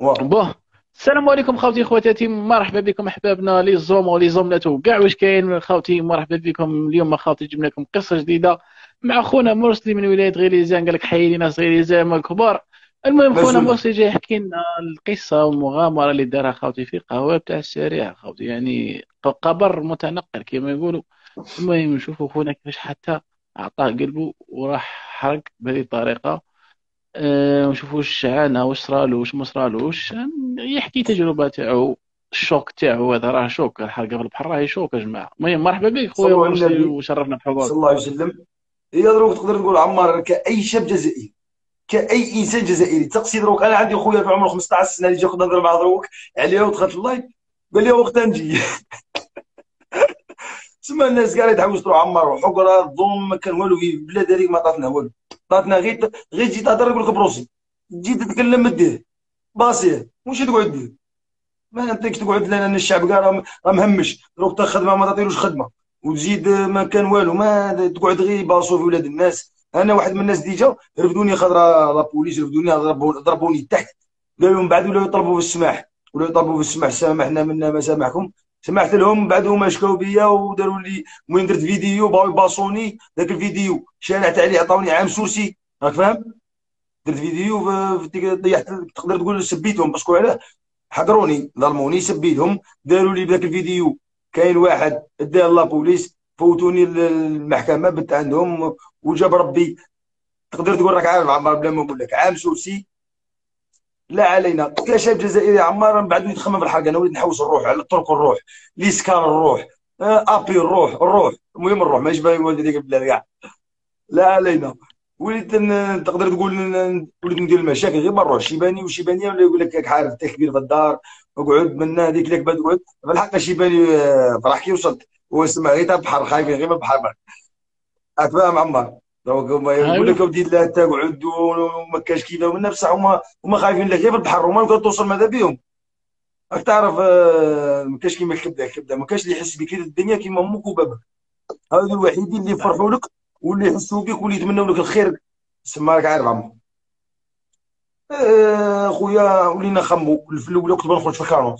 بوه السلام عليكم خوتي خواتاتي مرحبا بكم احبابنا لي زوم ولي زوملات وكاع واش كاين خوتي؟ مرحبا بكم. اليوم خوتي جبنا لكم قصة جديدة مع خونا مرسلي من ولاية غيليزان قال لك حيي ناس غيليزان الكبار المهم خونا مرسلي جاي يحكي لنا القصة والمغامرة اللي دارها خوتي في قهوة بتاع الشارع خوتي. يعني قبر متنقل كما يقولوا. المهم نشوفوا خونا كيفاش حتى أعطاه قلبه وراح حرق بهذه الطريقة. أه ونشوفوا واش عانى واش صرالو واش ما صرالوش. يحكي تجربة تاعو ال choc تاعو هذا راه choc الحرقه في البحر راهي choc يا جماعة. المهم مرحبا بك خويا وشرفنا بحضورك صلى الله عليه وسلم. هي دروك تقدر تقول عمار كأي شاب جزائري كأي إنسان جزائري تقصي دروك. أنا عندي خويا في عمره 15 سنة اللي جا كنا نهضر مع دروك عليها ودخلت ال live قال لي وقتها نجي. تسمى الناس كاع يتحوس تروح عمار وحقرة الظلم ما كان والو في البلاد هذيك ما عطاتنا والو. عطاتنا غير غير تجي تهضر يقول لك procès. تجي تتكلم dépassé واش تقعد دير؟ ما انت تقعد لنا الشعب كاع راه مهمش. دروك خدمة ما تعطيلوش خدمة. وتزيد ما كان والو. ما تقعد غير باصو في ولاد الناس. أنا واحد من الناس déjà رفدوني خاطر la police رفدوني ضربوني تحت. قالوا من بعد ولاو يطلبوا في السماح. ولاو يطلبوا في السماح. سامحنا منا ما سامحكم. سمحت لهم بعد هما شكاو بيا وداروا لي المهم درت فيديو بغاو يباصوني ذاك الفيديو شارعت عليه عطاوني عام sursis راك فاهم؟ درت فيديو طيحت تقدر تقول سبيتهم parce que علاه. حضروني ظلموني سبيتهم. داروا لي بذاك الفيديو. كاين واحد دار la police فوتوني المحكمه بنت عندهم وجاب ربي. تقدر تقول راك عارف عمار بلا ما نقول لك. عام sursis لا علينا. يا شاب جزائري عمار من بعد نتخمم في أنا وليت نحوس الروح على الطرق الروح. ليسكان الروح. أبي الروح الروح. المهم الروح ماشي باين ديك البلاد كاع. لا علينا. وليت تقدر تقول وليت ندير المشاكل غير بالروح شيباني وشيبانية ولا يقول لك عارف انت كبير في الدار اقعد من هذيك لك تقعد في الحق شيباني آه، فرح كي وصلت هو سمع غير البحر خايفين غير من البحر فاهم عمار يقول لك اودي لا تقعد وما كاش كذا ومن نفسها. هما هما خايفين لك. غير في البحر هما توصل ماذا بهم راك تعرف آه، ما كاش كيما الكبده. الكبده ما كاش اللي يحس بك. الدنيا كيما أمك وبابك. هذو الوحيدين اللي يفرحوا لك واللي يحسوا بك واللي يتمنوا لك الخير. سما راك عارف عمو. آه، خويا ولينا نخمو في الاولى كنت بنخرج في ال quarante.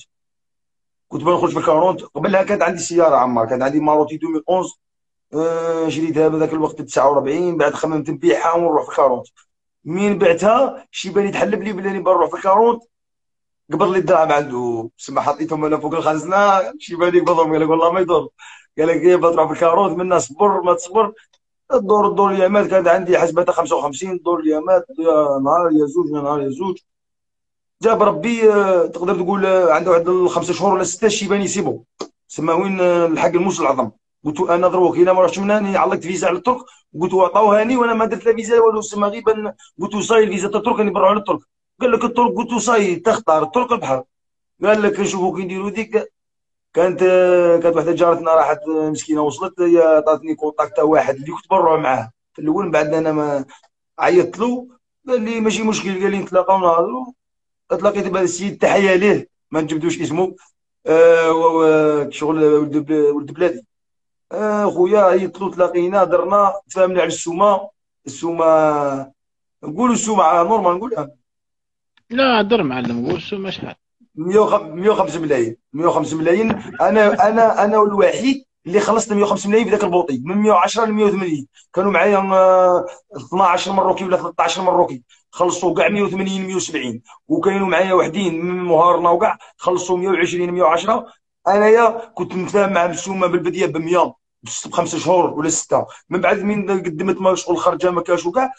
كنت بنخرج في ال quarante. قبلها كانت عندي سيارة عمار. كانت عندي ماروتي 2011 آه، شريتها بذاك الوقت ب 49 بعد خممت نبيعها ونروح في ال quarante من بعتها؟ شيباني تحلب لي بلي نروح في ال quarante قبض لي الدراهم عنده سما حطيتهم أنا فوق الخزنة. شيباني قبضهم قال لك والله ما يضر. قال لك إيه بتروح في ال quarante منا صبر ما تصبر. الدور الدور اليامات كانت عندي حسبتها 55 دور اليامات يا نهار يا زوج يا نهار يا زوج جاب ربي آه، تقدر تقول آه، عنده واحد الخمسة شهور ولا ستة شيباني سيبو سما وين الحق الموس العظم. قلت أنا دروك الا ما رحتش من هنا علقت فيزا على الترك قلت عطاوهاني وأنا ما درت لا فيزا والو سما غير قلت صاي الفيزا تاع الترك نبرعوا على الترك قال لك الترك قلت صاي تختار الترك البحر. قال لك نشوفوا كي نديروا ديك. كانت كانت واحدة جارتنا راحت مسكينة وصلت هي عطاتني contact واحد اللي كنت بنروح معاه. في الأول من بعد أنا ما عيطت له قال لي ماشي مشكل قال لي نتلاقاو ونهضروا تلاقيت بهذا السيد تحية ليه ما نجبدوش اسمه آه شغل ولد بلادي. آه خويا عيطت له تلاقينا درنا تفاهمنا على السومة. السومة نقولوا السومة نورمال نقولها؟ لا در معلم قول السومة شحال. 105 ملايين. 105 ملايين. أنا أنا أنا الوحيد اللي خلصت 105 ملايين في ذاك البوطي. من 110 ل 180 كانوا معايا 12 مروكي ولا 13 مروكي. خلصوا كاع 180 170 وكانوا معايا وحدين من مهارنا وكاع خلصوا 120 110 أنايا كنت متفاهم مع مسومه بالبدية ب 100 بخمسة شهور ولا ستة. من بعد من قدمت ما شغل خرجه ما كاش وكاع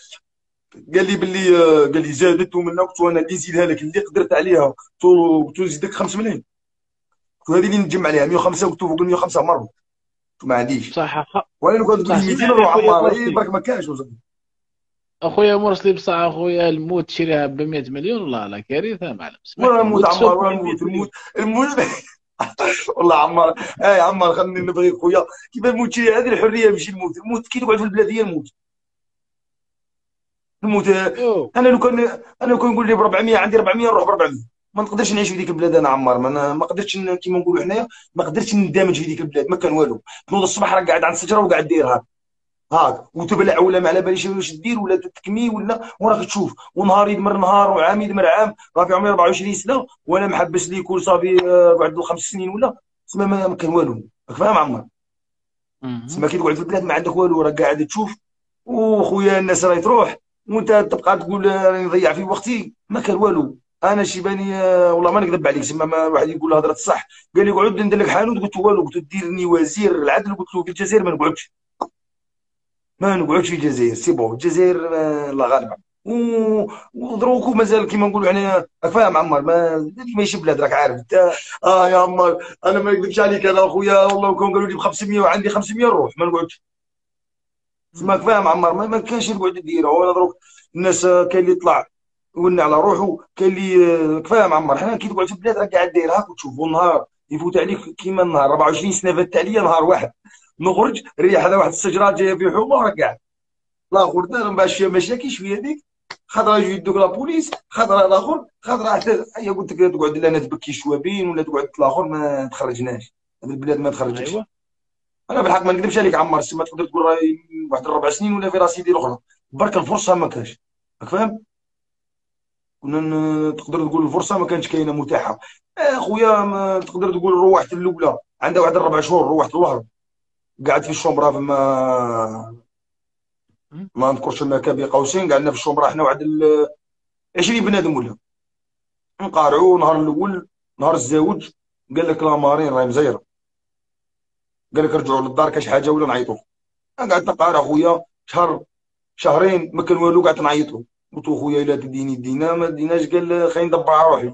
قال لي باللي قال لي زادت ومن قلت أنا اللي نزيدها لك اللي قدرت عليها قلت نزيدك 5 ملايين. هذه اللي نجمع عليها 105 قلت فوق 105 مرة. ما عنديش صح وأنا كنت تقول 200 نروح عمار برك ما كانش أخويا مرسلي بصح أخويا الموت تشريها ب 100 مليون والله لا كارثة معلم ولا الموت عمار ولا الموت الموت الموت والله عمار. اي عمار خليني نبغي خويا. كيف الموت هذه الحرية ماشي الموت الموت كي تقعد في البلاديه الموت الموت أنا لو كان أنا لو كان نقول لي ب 400 عندي 400 نروح ب 400 ما نقدرش نعيش في ديك البلاد أنا عمار. ما, ما قدرتش كيما نقولوا حنايا ما قدرتش ندمج في ديك البلاد. ما كان والو. تنوض الصباح راك قاعد عند الشجره وقاعد دايرها. هاك. وتبلع ولا ما على باليش واش دير ولا تتكمي ولا وراك تشوف. ونهار يدمر نهار وعام يدمر عام. راه في عمري 24 سنة وأنا محبس l'école صافي آه، واحد خمس سنين ولا. تسمى ما كان والو. راك فاهم عمر؟ تسمى كي تقعد في البلاد ما عندك والو راك قاعد تشوف. وخويا الناس راهي تروح. وأنت تبقى تقول راني نضيع في وقتي. ما كان والو. أنا شيباني آه، والله ما نكذب عليك. تسمى ما واحد يقول هضرة الصح قال لي قعد ندير لك حانوت قلت له والو. قلت له ديرني وزير العدل. قلت له في الجزائر ما نقعدش. ما نقعدش في الجزائر c'est bon الجزائر الله غالب ودروكو مازال كيما نقولوا راك فاهم عمر ما ماشي بلاد راك عارف. انت آه يا عمر أنا ما نكذبش عليك أنا أخويا والله كون قالوا لي ب 500 وعندي 500 نروح ما نقعدش. تسمى فاهم عمر ما, ما كانش نقعد ندير وأنا دروك الناس كاين اللي طلع وني على روحه كاين اللي فاهم عمر. حنا كي تقعد في البلاد راك قاعد داير هاك وتشوف النهار يفوت عليك كيما النهار 24 سنة فاتت عليا نهار واحد. نخرج ريح هذا واحد الشجره جاية في حومة قاعد. الآخر دار باش مشاكل شوية خضرا يجي يدوك لابوليس خضرا الآخر خضرا حتى هي قلت لك تقعد لنا تبكي شوابين ولا تقعد الآخر ما تخرجناش. هذه البلاد ما تخرجش أيوة. أنا بالحق ما نكذبش عليك عمر ما تقدر تقول راهي واحد الربع سنين ولا في راسي دير أخرى. برك الفرصة ما كانش. راك فاهم؟ كنا تقدر تقول الفرصة ما كانتش كاينة متاحة. آه، خويا تقدر تقول روحت الأولى عندها واحد الربع شهور روحت الوهر قعدت في الشومبرا فما ما نذكرش المكان بقوسين قعدنا في الشومبرا حنا واحد 20 بنادم ولا. نقارعوا نهار الأول نهار الزواج قال لك لامارين راهي مزيره قال لك رجعوا للدار كاش حاجة ولا نعيطوا قعدت نقارع خويا شهر شهرين ما كان والو قعدت نعيطوا قلت له خويا إلا تديني دينا ما ديناش قال خلينا ندبر على روحي.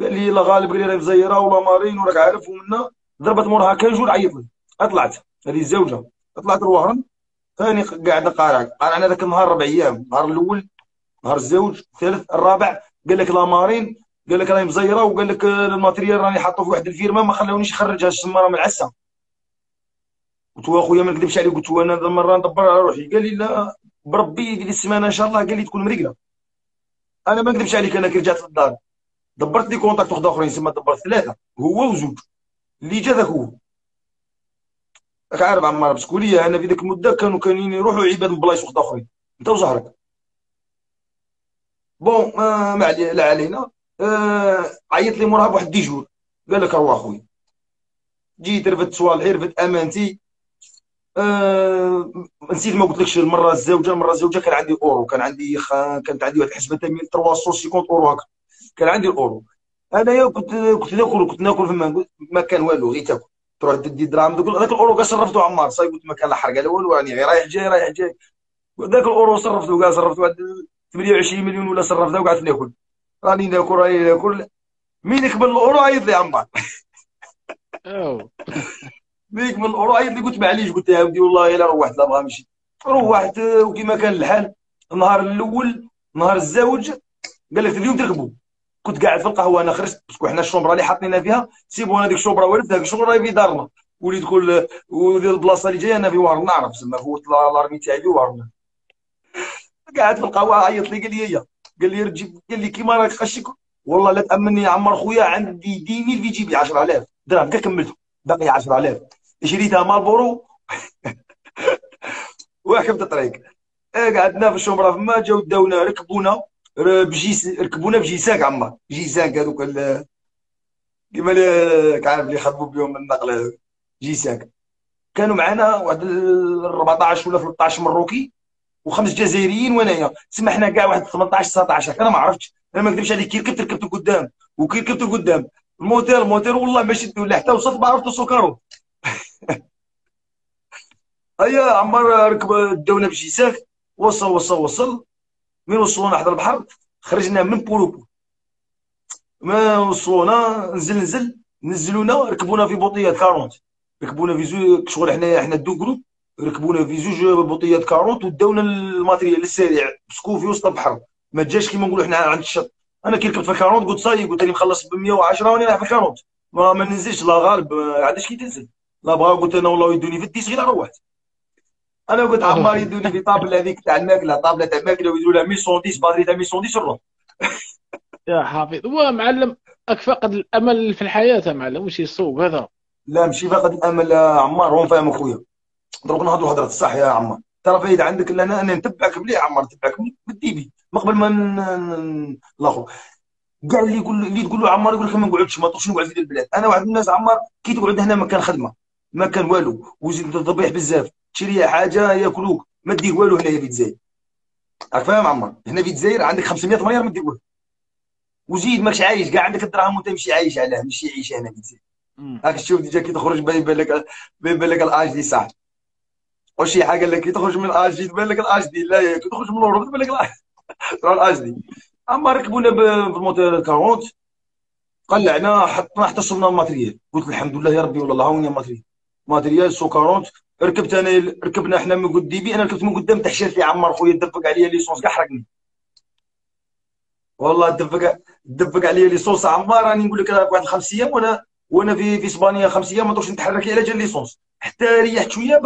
قال لي لا غالب قال لي راهي مزيره ولا مارين وراك عارف ومنا ضربت مورها كان جور عيط لي. طلعت هذه الزوجة. طلعت الوهرن ثاني قاعد نقارع قارعنا ذاك النهار ربع أيام النهار الأول نهار الزوج الثالث الرابع. قال لك لامارين قال لك راهي مزيرة وقال لك ال matériel راني حاطه في واحد الفيرما ما خلاونيش نخرجها السمانة من العسه قلت له أخويا ما نكذبش عليك قلت له أنا المره ندبر على روحي. قال لي لا بربي يدير السمانة إن شاء الله. قال لي تكون مريقله أنا ما نكذبش عليك أنا كي رجعت للدار. دبرت لي contact واحد أخرين سما دبرت ثلاثة. هو وزوج. اللي جا ذاك هو راك عارف عمار parce que les أنا في ذيك المده كانوا كاينين يروحوا عباد من بلايص واحد أخرين. أنت وزهرك. bon آه ما علي لا علينا. آه عيط لي موراها بواحد dix jours. قال لك راه اخويا جيت رفدت صوالحي رفدت امانتي آه نسيت ما قلت لكش المرة الزوجة. المرة الزوجة كان عندي أورو. كان عندي خ... كانت عندي واحد الحسبه 350 أورو هكا. كان عندي الأورو. انايا كنت كنت ناكل كنت ناكل في ما كان والو غير تاكل. تروح تدي دراهم هذاك الأورو كاع صرفته عمار صاي قلت ما كان لا حرقة لا والو راني غير رايح جاي رايح جاي. ذاك الأورو صرفته كاع صرفت واحد 28 مليون ولا صرفته وقعدت ناكل. راني ناكل راني ناكل. مين يكمل الأورو؟ عيط لي عمار. مين يكمل الأورو؟ عيط لي. قلت معليش قلت يا ودي والله إلا روحت لا بغا نمشي روحت وكما كان الحال النهار الأول نهار الزواج قال لك اليوم تركبوا كنت قاعد في القهوة أنا خرجت parce que حنا ال chambre اللي حاطينها فيها. سيبوا هذيك ال chambre هذيك ال chambre راهي في دارنا. وليت كل ودير البلاصة اللي جاية أنا في وهرنا نعرف زعما فوت l'armée تاعي في وهرنا قاعد في القهوة عيط لي قال لي قال لي رجي قال لي كيما راك خشك والله لا تأمني يا عمر خويا عندي ديني في جيبي 10000 درهم كاع كملت باقي 10000 شريتها Marlboro وحكمت الطريق. قعدنا في ال chambre فما جاو داونا ركبونا. بجيس ركبونا ب J cinq عمر. J cinq هذوك كيما عارف اللي يخدموا بهم النقل J cinq كانوا معنا واحد 14 ولا 13 مروكي وخمس جزائريين وانايا. تسمى حنا كاع واحد 18 19 أنا ما عرفتش. أنا ما نكذبش عليك. كي ركبت ركبت قدام. وكي ركبت قدام. الموتير الموتير والله ما شد ولا حتى وصلت ما عرفت سكرو. هيا عمر ركب داونا ب J cinq. وصل وصل وصل. من وصلونا حدا البحر خرجنا من بوروبو ما وصلونا نزل نزل نزلونا ركبونا في بوطيات 40 ركبونا في زوج شغل حنا حنا deux groupes ركبونا في زوج بوطيات 40 وداونا ال matériel السريع parce que في وسط البحر. ما جاش كيما نقولوا حنا عند الشط. أنا كي ركبت في 40 قلت صاي قلت راني مخلص ب 110 وراني رايح في 40 ما, ما ننزلش لا غالب عادش كي تنزل. لا بغا قلت أنا والله يدوني في ال dix غير روحت. أنا قلت عمار يدوني في طابلة هذيك تاع الماكلة طابلة تاع الماكلة ويديروا لها 110 باتري تاع 110 نروح يا حافظ هو معلم راك فاقد الأمل في الحياة معلم واش يصوب هذا؟ لا ماشي فاقد الأمل عمار هو فاهم أخويا. دروك نهضروا هضرة الصح يا عمار. ترى فايدة عندك أنا أنا نتبعك مليح عمار نتبعك بالديبي ما قبل ما الآخر كاع اللي يقول اللي تقول له عمار يقول لك ما نقعدش ما نطوش نقعد في البلاد. أنا واحد من الناس عمار كي تقعد هنا ما كان خدمة ما كان والو وزيد الضبيح بزاف. تشري حاجة يأكلوك. ما دير والو هنايا في الجزائر راك فاهم عمار هنا في الجزائر عندك 500 مليار ما دير والو. وزيد ماكش عايش. كاع عندك الدراهم وانت ماشي عايش علاه ماشي عايش هنا في الجزائر راك تشوف déjà كي تخرج باين لك باين لك ال HD صح وشي حاجة قال لك كي تخرج من ال HD تبان لك الآج دي. لا كي تخرج من ال Europe تبان لك ال HD. أما ركبونا بالموتور 40 قلعنا حطنا حتى صرنا ال matériel. قلت الحمد لله يا ربي والله هاوني ال matériel. matériel cent 40 ركبت أنا ركبنا إحنا من قديمي أنا ركبت من قدام تحشرت لي عمار خويا دفق عليا l'essence كاع حرقني. والله دفق دفق عليا l'essence عمار راني نقول لك واحد خمس أيام وأنا وأنا في في إسبانيا خمس أيام ما نقدرش نتحرك على جال l'essence. حتى ريحت شوية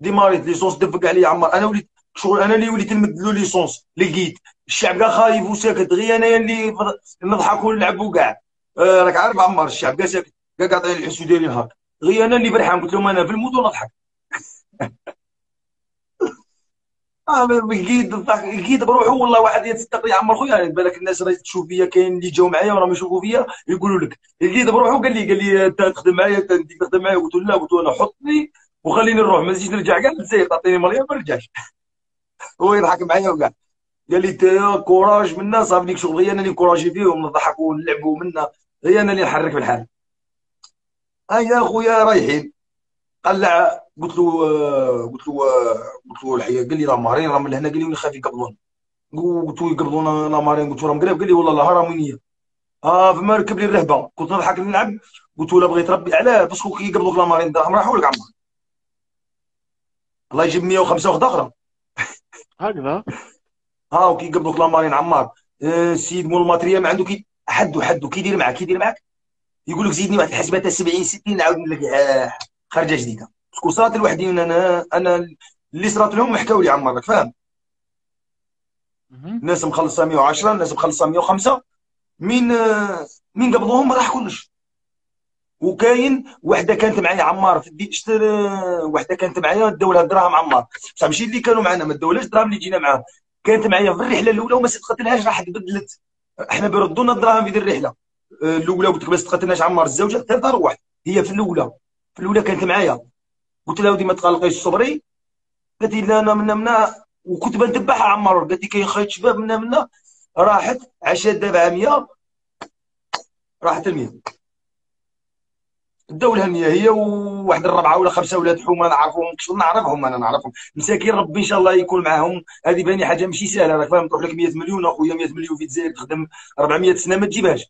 ديماريت l'essence دفق عليا عمار. أنا وليت شغل أنا اللي وليت نمد له l'essence لقيت. الشعب كاع خايف وساكت غير انايا اللي نضحك ونلعبوا كاع آه راك عارف عمار الشعب كاع ساكت كاع قاعدين يحسوا دايرين هاك. غير أنا اللي فرحان قلت لهم أنا في الموت ونضحك آه لقيت لقيت بروحي والله واحد يتصدق عمر خويا يعني بالك الناس راهي تشوف فيا كاين اللي جاو معايا وراهم يشوفوا فيا يقولوا لك لقيت بروحي قال لي قال لي أنت تخدم معايا أنت تخدم معايا. قلت له لا. قلت له أنا حطني وخليني نروح. ما نزيدش نرجع كاع للجزائر تعطيني مليون ما نرجعش هو يضحك معايا وكاع قال لي انت courage منا صافي ليك شغل أنا اللي نكوراجي فيهم نضحكوا ونلعبوا منا غير أنا اللي نحرك في الحال. هيا خويا رايحين. قلع قلت له قلت له قلت له الحقيقة قال لي راه marine راه من هنا قال لي وين خاف يقبضونا قلت له يقبضونا la marine. قلت له راهم قريب قال لي والله لا راه وين آه فما ركب لي الرهبة. كنت نضحك نلعب؟ قلت له لا بغيت ربي. علاه parce que كي يقبضوك la marine دراهم راحوا لك عمر الله يجيب 105 وخد أخرى هكذا؟ ها وكي يقبضوك la marine عمار. السيد آه، مول ال matériel ما عنده كي حدو حدو كي يدير معاك كي يدير معاك؟ يقول لك زيدني واحد الحسبه تاع 70 60 نعاود آه، خرجة جديدة. شكون صارت لوحدي أنا أنا اللي صرات لهم حكاو لي عمر راك فاهم الناس مخلصة 110 الناس مخلصة 105 مين مين قبضوهم؟ ما راح كلش. وكاين وحدة كانت معايا عمار في الدي اشتر وحدة كانت معايا الدولة دراهم عمار. بصح ماشي اللي كانوا معنا ما الدولاش دراهم اللي جينا معاهم. كانت معايا في الرحلة الأولى وما صدقتلهاش راح تبدلت إحنا بيردونا الدراهم في الرحلة. الأولى قلت لك ما صدقتلناش عمار الزوجة الثالثه روحت هي في الأولى في الأولى كانت معايا. قلت لها ودي ما تقلقيش صبري قالت لي لا أنا منا منا وكنت بنتبعها عمار قالت لي كاين خيط شباب منا منا راحت عشات دابا 100 راحت ال 100 الدولة هنيه هي وواحد الربعة ولا خمسة ولاد حومه نعرفهم نعرفهم أنا نعرفهم. مساكين ربي إن شاء الله يكون معاهم. هذه باني حاجة ماشي سهلة راك فاهم تروح لك 100 مليون أخويا 100 مليون في الجزائر تخدم 400 سنة ما تجيبهاش.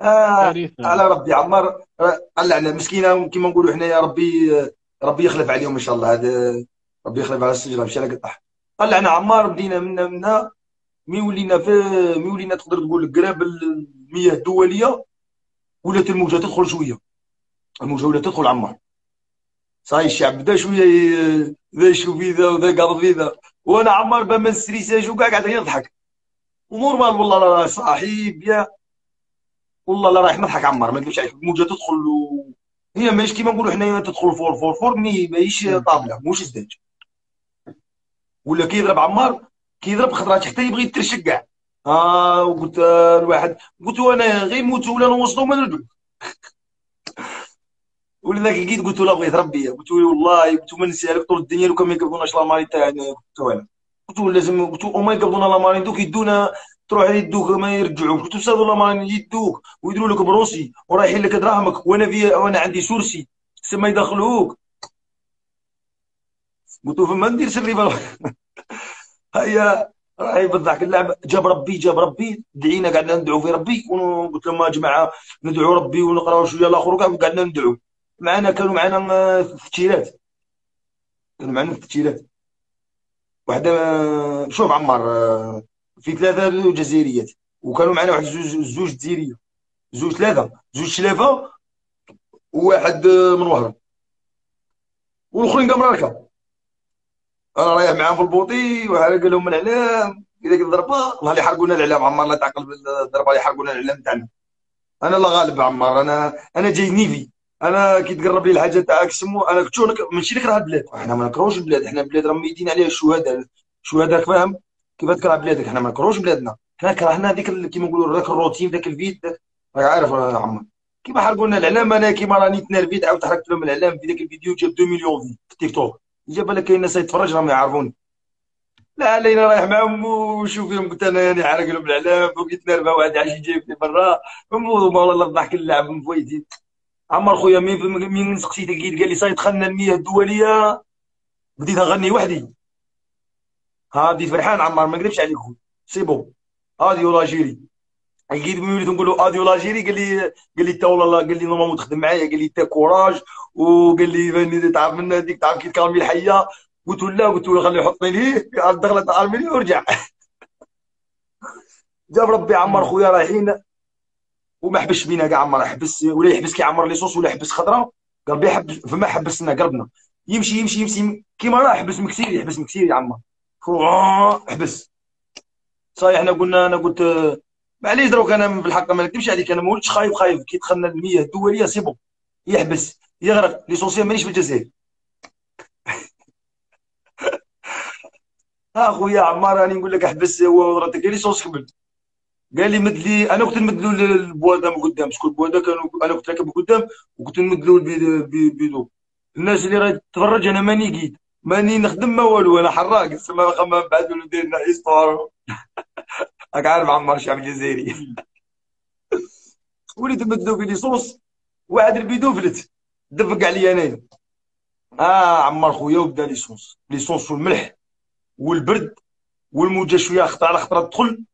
آه على ربي عمار. قلعنا مسكينة كيما نقولوا حنايا ربي ربي يخلف عليهم إن شاء الله. هذا ربي يخلف على السجره مشى لك الطح قلعنا عمار بدينا منا منا مين ولينا في مين ولينا تقدر تقول قراب المياه الدولية. ولات الموجة تدخل شوية. الموجة ولات تدخل عمار. صاي الشعب بدا شوية ذا يشوف في ذا وذا قابض في ذا وأنا عمار بما stressage وكاع قاعد يضحك. و normal والله صاحي يا والله لا رايح نضحك عمار ما نقولش عليك. الموجه تدخل و... هي ماشي كيما نقولوا حنايا تدخل fort fort fort mais ماهيش طابلة موش زداج ولا كيضرب عمار كيضرب خطرات حتى يبغي يترشق كاع. آه وقلت الواحد قلت أنا غير نموت ولا نوصلوا ما نرجعوا ولذاك لقيت قلت له بغيت ربي. قلت له والله قلت ما نسالك طول الدنيا لو كان ما يقبضوناش لا تاعنا قلت له لازم قلت له ما يقبضونا لا دوك يدونا تروح يدوك ما يرجعوك. قلت له والله ما يدوك ويديروا لك procès ورايحين لك دراهمك. وأنا في وأنا عندي sursis. ما يدخلوك. قلت له فما ندير سري هيا راهي بالضحك اللعب جاب ربي جاب ربي. دعينا قعدنا ندعو في ربي. وقلت لهم يا جماعة ندعو ربي ونقراو شوية الآخر وقعدنا ندعو. معنا كانوا معنا تفكيرات كانوا معنا تفكيرات واحدة شوف عمار في ثلاثة جزائريات وكانوا معنا واحد زوج زوج جزائرية. زوج ثلاثة. زوج شلافه وواحد من وهران. والآخرين قام راكب أنا رايح معاهم في البوطي وحرق لهم الإعلام. إذا كنت ضربة الله اللي يحرقوا لنا الإعلام. عمار لا تعقل بالضربة اللي يحرقوا لنا الإعلام تاعنا. أنا لا غالب عمار. أنا أنا جاي نيفي. أنا كي تقرب لي الحاجة تاعك سمو أنا كنت ماشي نكره البلاد. إحنا ما نكرهوش البلاد. إحنا البلاد راه ميتين عليها الشهداء الشهداء فاهم؟ كيف تكره بلادك؟ إحنا ما نكرهوش بلادنا. إحنا كرهنا هذيك كيما نقولوا ذاك الروتين ذاك ال vide راك عارف يا عمر كيما حرقوا لنا العلام أنا كيما راني تنرفيت عاود حرقت لهم العلام في ذاك الفيديو جاب 2 مليون في التيك توك. جاب بالك كاين ناس يتفرج راهم يعرفوني. لا علينا رايح معاهم وشوف فيهم قلت أنا يعني حرق لهم العلام وقلت نرفع واحد عايش جايبني برا. والله الضحك اللعب من عمر خويا مين مين سقسيت قال لي صاي دخلنا المياه الدولية. بديت نغني وحدي. ها بديت فرحان عمار ما نكذبش عليك خويا سي بون اديو لاجيري لقيت وليت نقول له اديو لاجيري قال لي قال لي تا والله قال لي نورمالمون تخدم معايا قال لي تا كوراج وقال لي فاني تعرف من هذيك تعرف كي تكلمي الحية. قلت له لا قلت له خليه يحطني ليه دخلت ارميني ورجع جاب ربي عمر خويا رايحين. وما حبسش بينا كاع عمر حبس ولا يحبس كي عمر ليصوص ولا يحبس خضرة. قال حبس فما حبسنا قلبنا. يمشي يمشي يمشي كيما راه حبس مكسير يحبس مكسير يا عمر حبس صحيح إحنا قلنا أنا قلت معليش دروك أنا في الحق ما نكذبش عليك أنا ما ولدتش خايف خايف. كي دخلنا المياه الدولية سي بون يحبس يغرق. ليسونسيال مانيش في الجزائر. ها خويا عمار راني نقول لك أحبس هو راه لي ليسونس قبل قال لي مد لي أنا كنت نمد له البوادة من قدام. شكون البوادة؟ كانوا أنا كنت راكب قدام وكنت نمد له البيدو الناس اللي راهي تتفرج أنا ماني guide. ماني نخدم ما والو أنا حراق. تسمى خمام بعد ولو داير histoire راك عارف عمار الشعب الجزائري وليت نمد له في l'essence واحد البيدو فلت دفق عليا انايا آه عمار خويا وبدا l'essence l'essence والملح والبرد والموجة شوية خطره على خطره تدخل.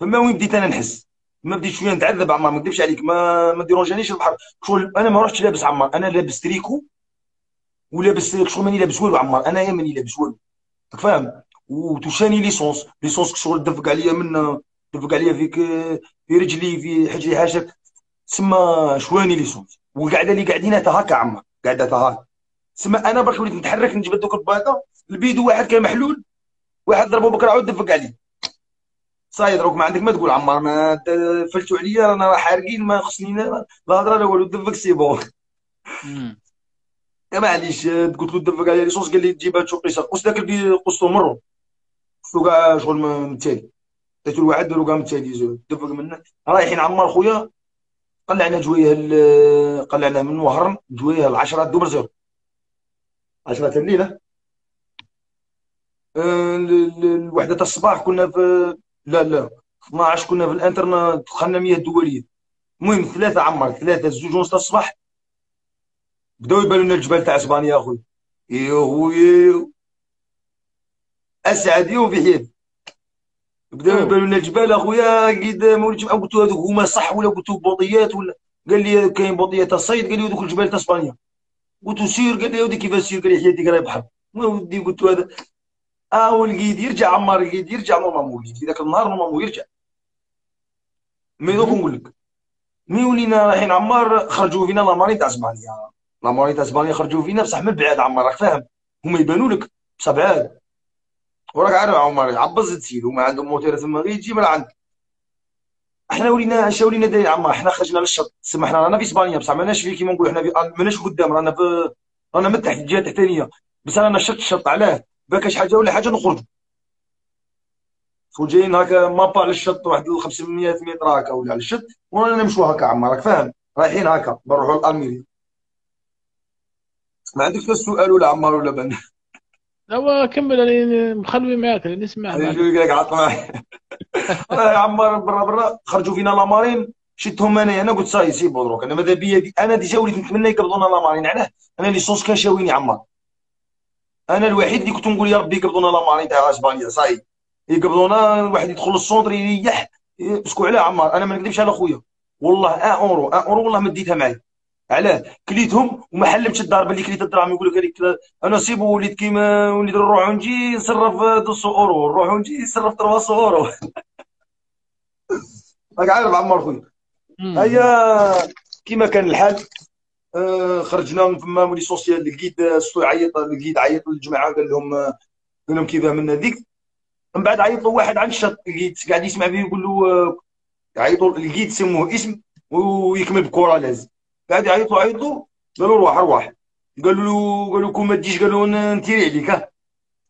فما وين بديت أنا نحس؟ ما بديت شوية نتعذب عمار ما نكذبش عليك. ما ما ديرونجانيش البحر. شغل أنا ما رحتش لابس عمار أنا لابس تريكو ولابس شغل ماني لابس والو عمار أنا ماني لابس والو. فاهم؟ وتوشاني l'essence l'essence شغل دفق عليا من دفق عليا فيك في رجلي في حجري حاجة. تسمى شواني l'essence. وقاعدة لي قاعدين هكا عمار قاعدة هكا. تسمى أنا برك وليت نتحرك نجبد دوك البيضه البيدو واحد كان محلول واحد ضربه بكره عاود دفق عليه. صاي دروك ما عندك ما تقول عمار ما فلتوا عليا رانا حارقين ما خصني لا هضرة لا والو دفق سي بون معليش قلت له دفق عليا ليسونس قال لي تجيبها تشوف قيسه قص ذاك البي قصته مرو قلت كاع شغل متالي. عطيتو الواحد دارو كاع متالي دفق منه. رايحين عمار خويا قلعنا جوية قلعنا من وهرن جوية العشرة دوبر زيرو. عشرة الليلة. الوحدة تاع الصباح كنا في لا لا. 12 كنا في الانترنت دخلنا مياه دولية. المهم ثلاثة عمر ثلاثة زوج ونص الصباح. بداو يبانوا لنا الجبال تاع أسبانيا اخويا يا خويا أسعد يوم في حياتي بداو يبانوا لنا الجبال أخويا. قيد مولي قلت له هذوك هما صح ولا قلت له بوطيات ولا؟ قال لي كاين بوطيات الصيد. قال لي هذوك الجبال تاع أسبانيا. قلت له سير. قال لي ودي كيفاش سير؟ قال لي حياتي قال بحر. ودي قلت له هذا. آه ولقيت يرجع عمار لقيت يرجع. normalement في ذاك النهار normalement يرجع. mais دوك نقول لك. mais ولينا رايحين عمار خرجوا فينا la marine تاع أسبانيا. la marine تاع اسبانيا خرجوا فينا بصح من بعاد عمار راك فاهم؟ هما يبانوا لك بصح بعاد وراك عارف عمر عبز تسيد هما عندهم موتير ثم غير تجي من عندك إحنا ولينا اش ولينا دايرين عمار إحنا خرجنا للشط. تسمى إحنا رانا في إسبانيا بصح ماناش في كيما نقول إحنا في ماناش قدام رانا في رانا من تحت الجهه التحتانيه بس رانا الشط الشط علاه. باكاش حاجة ولا حاجة نخرجوا وجايين هكا مابا على الشط واحد 500 متر هكا ولا على الشط ورانا نمشوا هكا عمار راك فاهم؟ رايحين هكا بنروحوا لالميريا ما عندكش السؤال ولا عمار ولا بن هو كمل أنا مخلوي معاك نسمع يقول لك عط معايا يا عمار برا برا خرجوا فينا la marine شدتهم أنا أنا قلت صاي سيبوا دروك أنا ماذا بيا؟ أنا déjà وليت نتمنى يقبضونا la marine علاه أنا l'essence كان شاويني عمار. أنا الوحيد اللي كنت نقول يا ربي يقبضونا la marine تاع إسبانيا ça y est يقبضونا الواحد يدخل لل centre يريح. parce que علاه عمار. أنا ما نكذبش على خويا. والله 1 أورو 1 أورو والله ما ديتها معايا. علاه كليتهم وما حلمتش الدار باللي كليت الدراهم يقول لك أنا سيبو وليت كيما وليت نروح ونجي نصرف 200 اورو نروح ونجي نصرف 300 اورو راك عارف عمار خويا. هيا كيما كان الحال آه خرجنا فما مولي سوسيال لقيت سطو عيط لقيت عيط للجماعة قال لهم قال لهم كيفاه من هذيك من بعد عيط له واحد عند الشط لقيت قاعد يسمع فيه يقول له عيطوا لقيت سموه اسم ويكمل بكره لازم. قاعد يعيطوا يعيطوا قالوا روح روح قالوا له قالوا كون ما تجيش قالوا نتيري عليك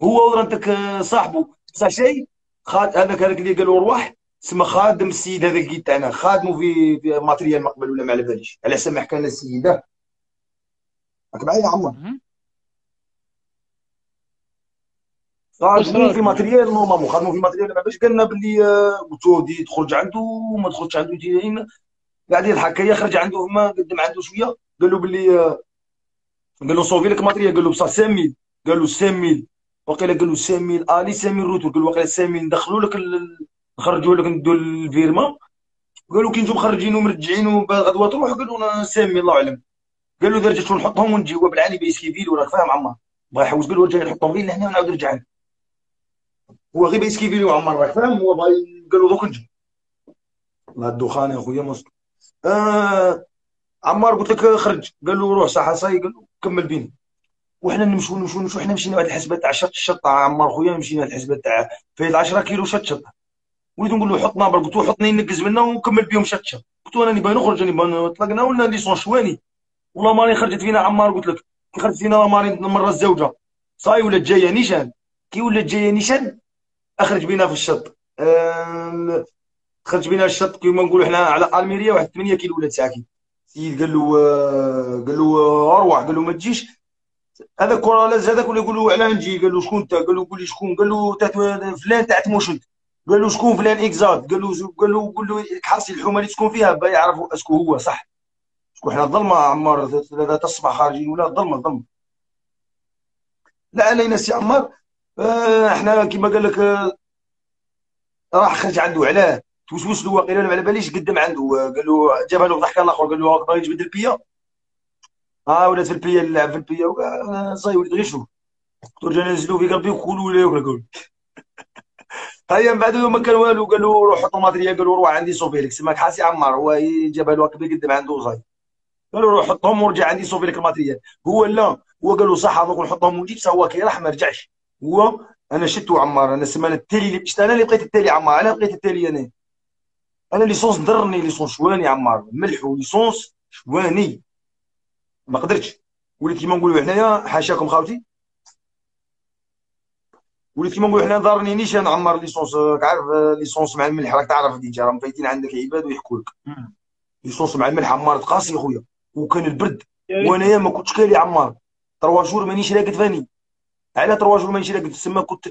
هو ورانتك صاحبه. صح شيء خاد هذاك هذاك اللي قالوا روح سما خادم السيد هذاك تاعنا خادمو في في ماتريال مقبل ولا ما على باليش؟ على سمح كان السيده راك معايا يا عمر؟ خادمو في ماتريال نورمالمون. خادمو في ماتريال ما باش قالنا باللي قلت له تخرج عنده وما تخرجش عنده قاعد يضحك خرج عنده ما قدم عنده شوية قال له باللي قال له صوفي لك matériel قال له بصح 5000 قال له 5000 وقيلا قال له 5000 aller 5000 retour قال له وقيلا 5000 ندخلوا لك نخرجوا لك ندو الفيرما قالوا كي نجيو مخرجينو مرجعينو غدوه تروح قالوا لنا 5000 الله اعلم قال له درجه نحطهم ونجي هو بالعاني بيسكيفيل وراك فاهم عمار بغا يحوس قال له رجع نحطهم غير لهنا ونعاود نرجع هو غير بيسكيفيل عمار راك فاهم هو بغا قال له دوك نجي لا الدخان يا خويا مصر آه عمار قلت لك خرج. قال له روح صح صاي قال له كمل بيني وحنا نمشوا نمشوا نمشوا حنا مشينا واحد الحسبة تاع شط شط عمار خويا مشينا الحسبة تاع فايت 10 كيلو شط شط. وليت نقول له حط نابر قلت له حطني نقز منه ونكمل بهم شط شط. قلت له أنا نبغي نخرج نبغي طلقنا ولا ليسون شواني. والله ماني خرجت فينا عمار قلت لك. كي خرجت فينا ماني المره الزوجة. صاي ولات جاية نيشان؟ كي ولات جاية نيشان أخرج بينا في الشط. خرج بينا الشط كيما نقولوا حنا على الميريا واحد 8 كيلو ولا 9 كيلو السيد قال له آه، قال له آه، أروح قال له ما تجيش هذاك لاز هذاك ولا يقول له علاه نجي قال له شكون انت قال له قول لي شكون قال له فلان تاع تموشنت قال له شكون فلان اكزات قال له قال له قول له حاصل الحومه اللي تسكن فيها با يعرفوا est-ce que هو صح شكون حنا الظلمه عمار ثلاثة الصباح خارجين ولا الظلمه الظلمه لا علينا سي عمار آه، إحنا كما قال لك راح خرج عنده علاه توسوس له واقيلا على باليش قدم عنده. قال له جابها له ضحكه الآخر قال له باغي تجبد البيا؟ آه ولات في البيا نلعب في البيا. صاي ولد غير شوف له نزلوا في قلبي وكلوا ولا ياكل هيا من بعد ما كان والو قال له روح حط الماتريال قال له روح عندي سوفيليكس ماك حاسي عمار هو جابها له هكا قدم عنده صاي. قال له روح حطهم ورجع عندي سوفيليك ال matériel هو لا هو قال له صح هذوك نحطهم ونجيب هو كي راح ما رجعش. هو أنا شتو عمار أنا السمانه التالي اللي أنا اللي بقيت التالي عمار أنا بقيت التالي أنا. أنا l'essence ضرني l'essence شواني عمار. ملح و l'essence شواني. ما قدرتش. وليت كيما نقولوا حنايا حاشاكم خاوتي. وليت كيما نقولوا حنا ضرني نيشان عمار l'essence عارف l'essence مع الملح. راك تعرف déjà راهم فايتين عندك عباد ويحكوا لك. l'essence مع الملح عمار تقاسي خويا. وكان البرد. وأنايا ما كنتش كالي عمار. trois jours مانيش راقد فاني على trois jours مانيش راقد تسمى كنت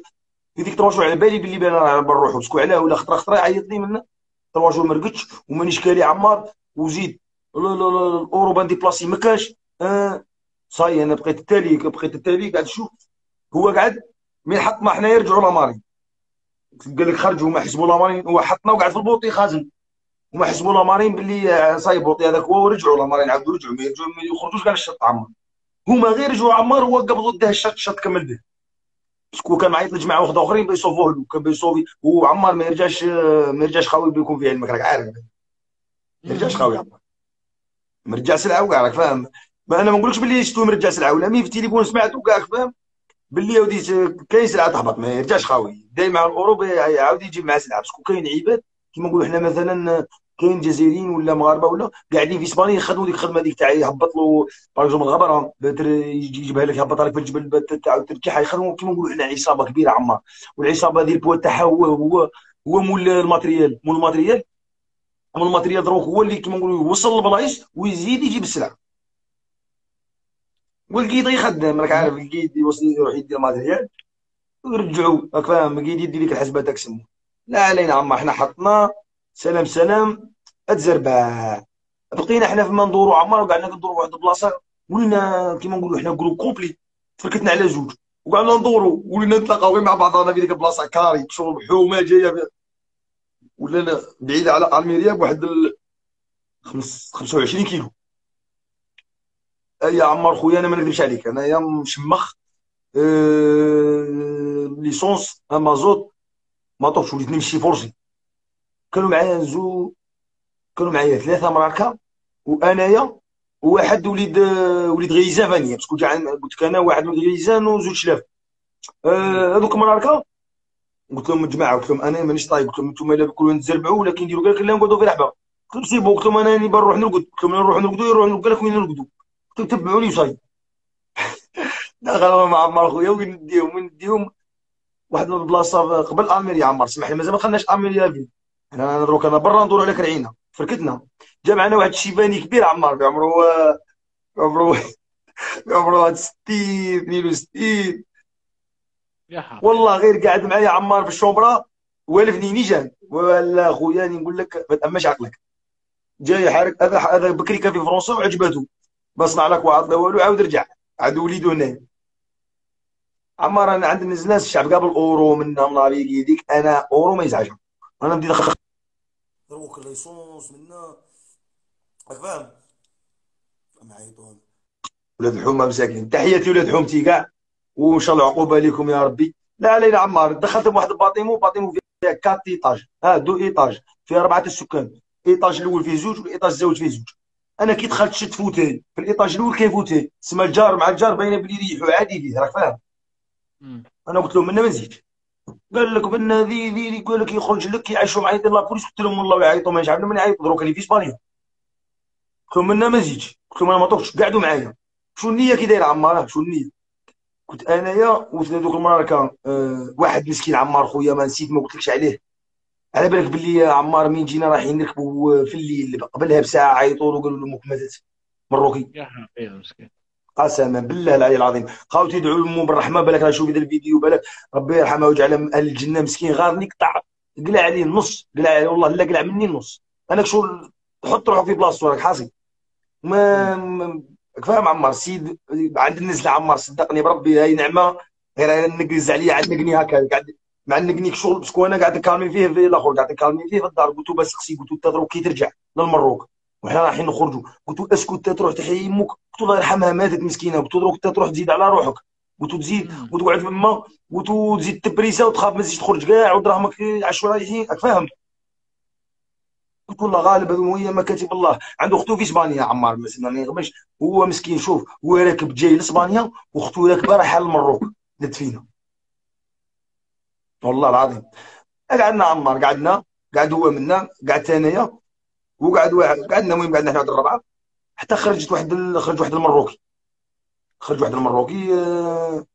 في ديك trois jours على بالي باللي بان بنروح parce que علاه ولا خطرة خطرة عيط لي منه. trois jours ما رقدتش ومانيش كالي عمار وزيد الاوروبا ديبلاسي ما كاش آه صاي أنا بقيت التالي بقيت التالي. قاعد نشوف هو قاعد من حطنا حنا يرجعوا la marine قال لك خرجوا ما حسبوا la marine هو حطنا وقعد في البوطي خازن. وما حسبوا la marine باللي صاي بوطي هذاك هو ورجعوا la marine عاودوا رجعوا ما يرجعوا ما يخرجوش كاع الشط عمار. هما غير رجعوا عمار هو قبضوا ده الشط الشط كمل به. parce que كان معيط لجماعه واحدة أخرين بيصوفوه له كان بيصوفي هو عمار ما يرجعش ما يرجعش خاوي بيكون في علمك راك عارف. ما يرجعش خاوي عمار. مرجع سلعة وكاع راك فاهم؟ ما أنا ما نقولكش باللي شتو مرجع سلعة ولا mais في التليفون سمعت وكاع فاهم؟ باللي ودي كاين سلعة تهبط ما يرجعش خاوي. دائما الأوروبي يعاود يجيب مع سلعة. parce que كاين عباد كيما نقولوا حنا مثلا كاين جزائريين ولا مغاربة ولا قاعدين في إسبانيا يخدموا ديك الخدمة ديك تاع يهبط له باغ الغبره يجيبها لك يهبطها لك في الجبل تعاود ترجعها يخدموا كيما نقولوا حنا عصابة كبيرة عمار والعصابة هذه البوا تاعها هو هو هو مول ال matériel. مول ال matériel؟ مول ال matériel دروك هو اللي كيما نقولوا يوصل للبلايص ويزيد يجيب السلعه وال guide يخدم راك عارف ال guide يوصل يروح يدير matériel ويرجعوا راك فاهم ال guide يدي لك الحسبة تاعك سمو. لا علينا عما حنا حطنا سلام سلام اتزربع بقينا حنا فما ندورو عمار وقعدنا ندورو واحد البلاصه ولينا كيما نقولوا حنا groupe complet. تفركتنا على زوج. وقعدنا ندورو ولينا نتلاقاو مع بعضنا في ديك البلاصة كاري شغل حومه جاية ولا بعيدة على ألميريا بواحد 25 كيلو. يا عمار خويا أنا ما نكذبش عليك أنا يا مشمخ أه... ليسونس مازوت ما طوفش وليت نمشي فرجي كانوا معايا زو كانوا معايا ثلاثة مراكه وأنايا وواحد وليد وليد غيزان فانية. باسكو قلت لك أنا واحد وليد غيزان وزوج شلاف. آه، هذوك مراكه قلت لهم الجماعة قلت لهم أنا مانيش طايب قلت لهم أنتم إلا كلوا نتزربعوا ولكن نديروا قال لك لا نقعدوا في رحبة. قلت لهم قلت لهم أنا بنروح نرقد. قلت لهم نروح نرقدوا يروح نرقد لك وين نرقدوا؟ قلت لهم تبعوني وصاي دخل مع خويا وين نديهم وين نديهم واحد البلاصة قبل أميريا عمار. سمح لي مازال ما دخلناش أميريا في أنا دروك أنا برا ندور على كرعينة. فركتنا جا معنا واحد الشيباني كبير عمار. بعمرو عمرو عمرو واحد 60 62 والله غير قاعد معايا عمار في الشومبرا. والفني نيجان ولا خويا نقول لك ما تامش عقلك. جاي حارك هذا هذا بكري كان في فرنسا وعجبته. بصنع لك وعطله والو عاود رجع. عاد وليدو هنا. عمار أنا عند الناس الشعب قبل أورو من ديك أنا أورو ما يزعجهم. أنا بديت اخذ دروك ليسونس منا. راك فاهم؟ معيطون ولاد الحومه مساكين. تحياتي ولاد حومتي كاع وإن شاء الله عقوبة لكم يا ربي. لا علينا عمار دخلت بواحد ال bâtiment. bâtiment فيها quatre étages. ها deux étages. فيها أربعة السكان. ال étage الأول فيه زوج وال étage الزوج فيه زوج. أنا كي دخلت شفت fauteuil في ال étage الأول كاين fauteuil تسمى الجار مع الجار باينه بلي يريحوا عادي فيه راك فاهم؟ أنا قلت لهم منا ما نزيدش. قال لك بنا ذي ذي قال لك يخرج لك يعيشوا معايا لا بوليس قلت لهم والله يعيطوا ما يعرفوا من يعيطوا. دروك اللي في إسبانيا. قلت لهم منا ما نزيدش قلت لهم أنا ما طوقتش قعدوا معايا. شو النية كي داير عمار شو النية؟ كنت أنايا وفي هذوك المره كان أه واحد مسكين عمار خويا ما نسيت ما قلتلكش عليه. على بالك باللي عمار مين جينا رايحين نركبوا في الليل قبلها بساعة عيطوا له قالوا له أمك ماتت مروكي. يا حبيبي مسكين قسما بالله العلي العظيم. خاوتي ادعوا لامه بالرحمة بالك راه شوف هذا الفيديو بالك ربي يرحمها ويجعل أهل الجنة مسكين. غار قطع قلع عليه النص قلع عليه والله لا قلع مني النص. أنا شو حط روحك في بلاصتو راك حاصل ما فاهم عمار؟ سيد عند اللي عمار صدقني بربي هاي نعمة. غير نقز عليا عاد نقني هكا قاعد مع نقنيك شغل parce que أنا قاعد نكالمي فيه في الآخر قاعد نكالمي فيه في الدار. قلت له بس سقسي قلت له تضرب كي ترجع للمروك. وحنا رايحين نخرجوا. قلت له اسكت تروح تحيي يمك قلت له الله يرحمها ماتت مسكينة. قلت له تروح تزيد على روحك. قلت له تزيد وتقعد فما قلت له تزيد تبريسه وتخاف ما تزيدش تخرج كاع ودراهمك عشرة رايحين فاهم قلت والله غالب هي مكاتب الله عنده أختو في إسبانيا عمار ما يغبش هو مسكين شوف هو راكب جاي لإسبانيا وأختو راكبة رايحة للمروك فينا والله العظيم. قعدنا عمار قعدنا. قعد هو منا قعدت انايا وقعد واحد قعدنا المهم قعدنا إحنا الربعة. حتى خرجت واحد ال... خرج واحد المروكي. خرج واحد المروكي آه...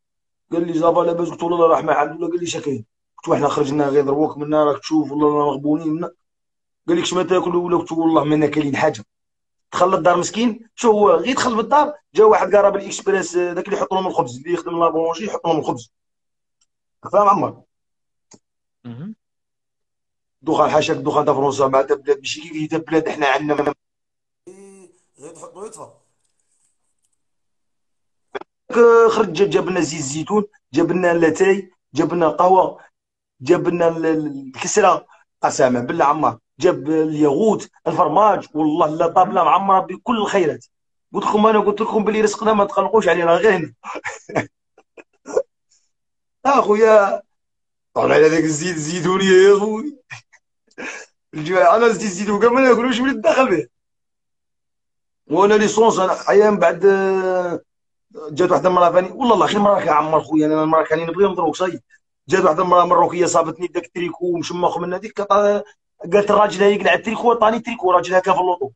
قال لي ça va لاباس؟ قلت له الله رحمه عبد الله قال لي شكاين قلت إحنا خرجنا غير دروك منا راك تشوف والله مغبونين منا. قال لك شما تاكل؟ ولا قلت والله ما كاين حاجة. دخل للدار مسكين شو هو؟ غير دخل للدار جا واحد قرا بال exprès آه، داك اللي يحط لهم الخبز اللي يخدم la boulangerie يحط لهم الخبز. فاهم عمر؟ دخان حاشاك دخان تاع فرنسا مع تا بلاد ماشي كيف تا بلاد حنا عندنا غير تحطو يطفى خرج جاب لنا زيت الزيتون جاب لنا لاتاي جاب لنا قهوه جاب لنا الكسرة. قسما بالله عمار جاب ال yaourt ال fromage والله لا طابلة معمره بكل الخيرات. قلت لكم أنا قلت لكم بلي رزقنا ما تقلقوش علينا غير هنا. أخويا طلع على ذاك الزيت الزيتوني يا خويا الجوع أنا زيت الزيتون كاع ما ناكلوش من الداخل به وأنا ليسونس أنا أيام بعد جات واحدة المراه ثاني والله الله خير مراه عمر خويا أنا المراه كاني نبغيهم دروك صاي جات واحدة المراه مروكيه صابتني داك التريكو مشمخ من هذيك قالت الراجل يقلع التريكو عطاني تريكو. راجلها كان في اللوطو.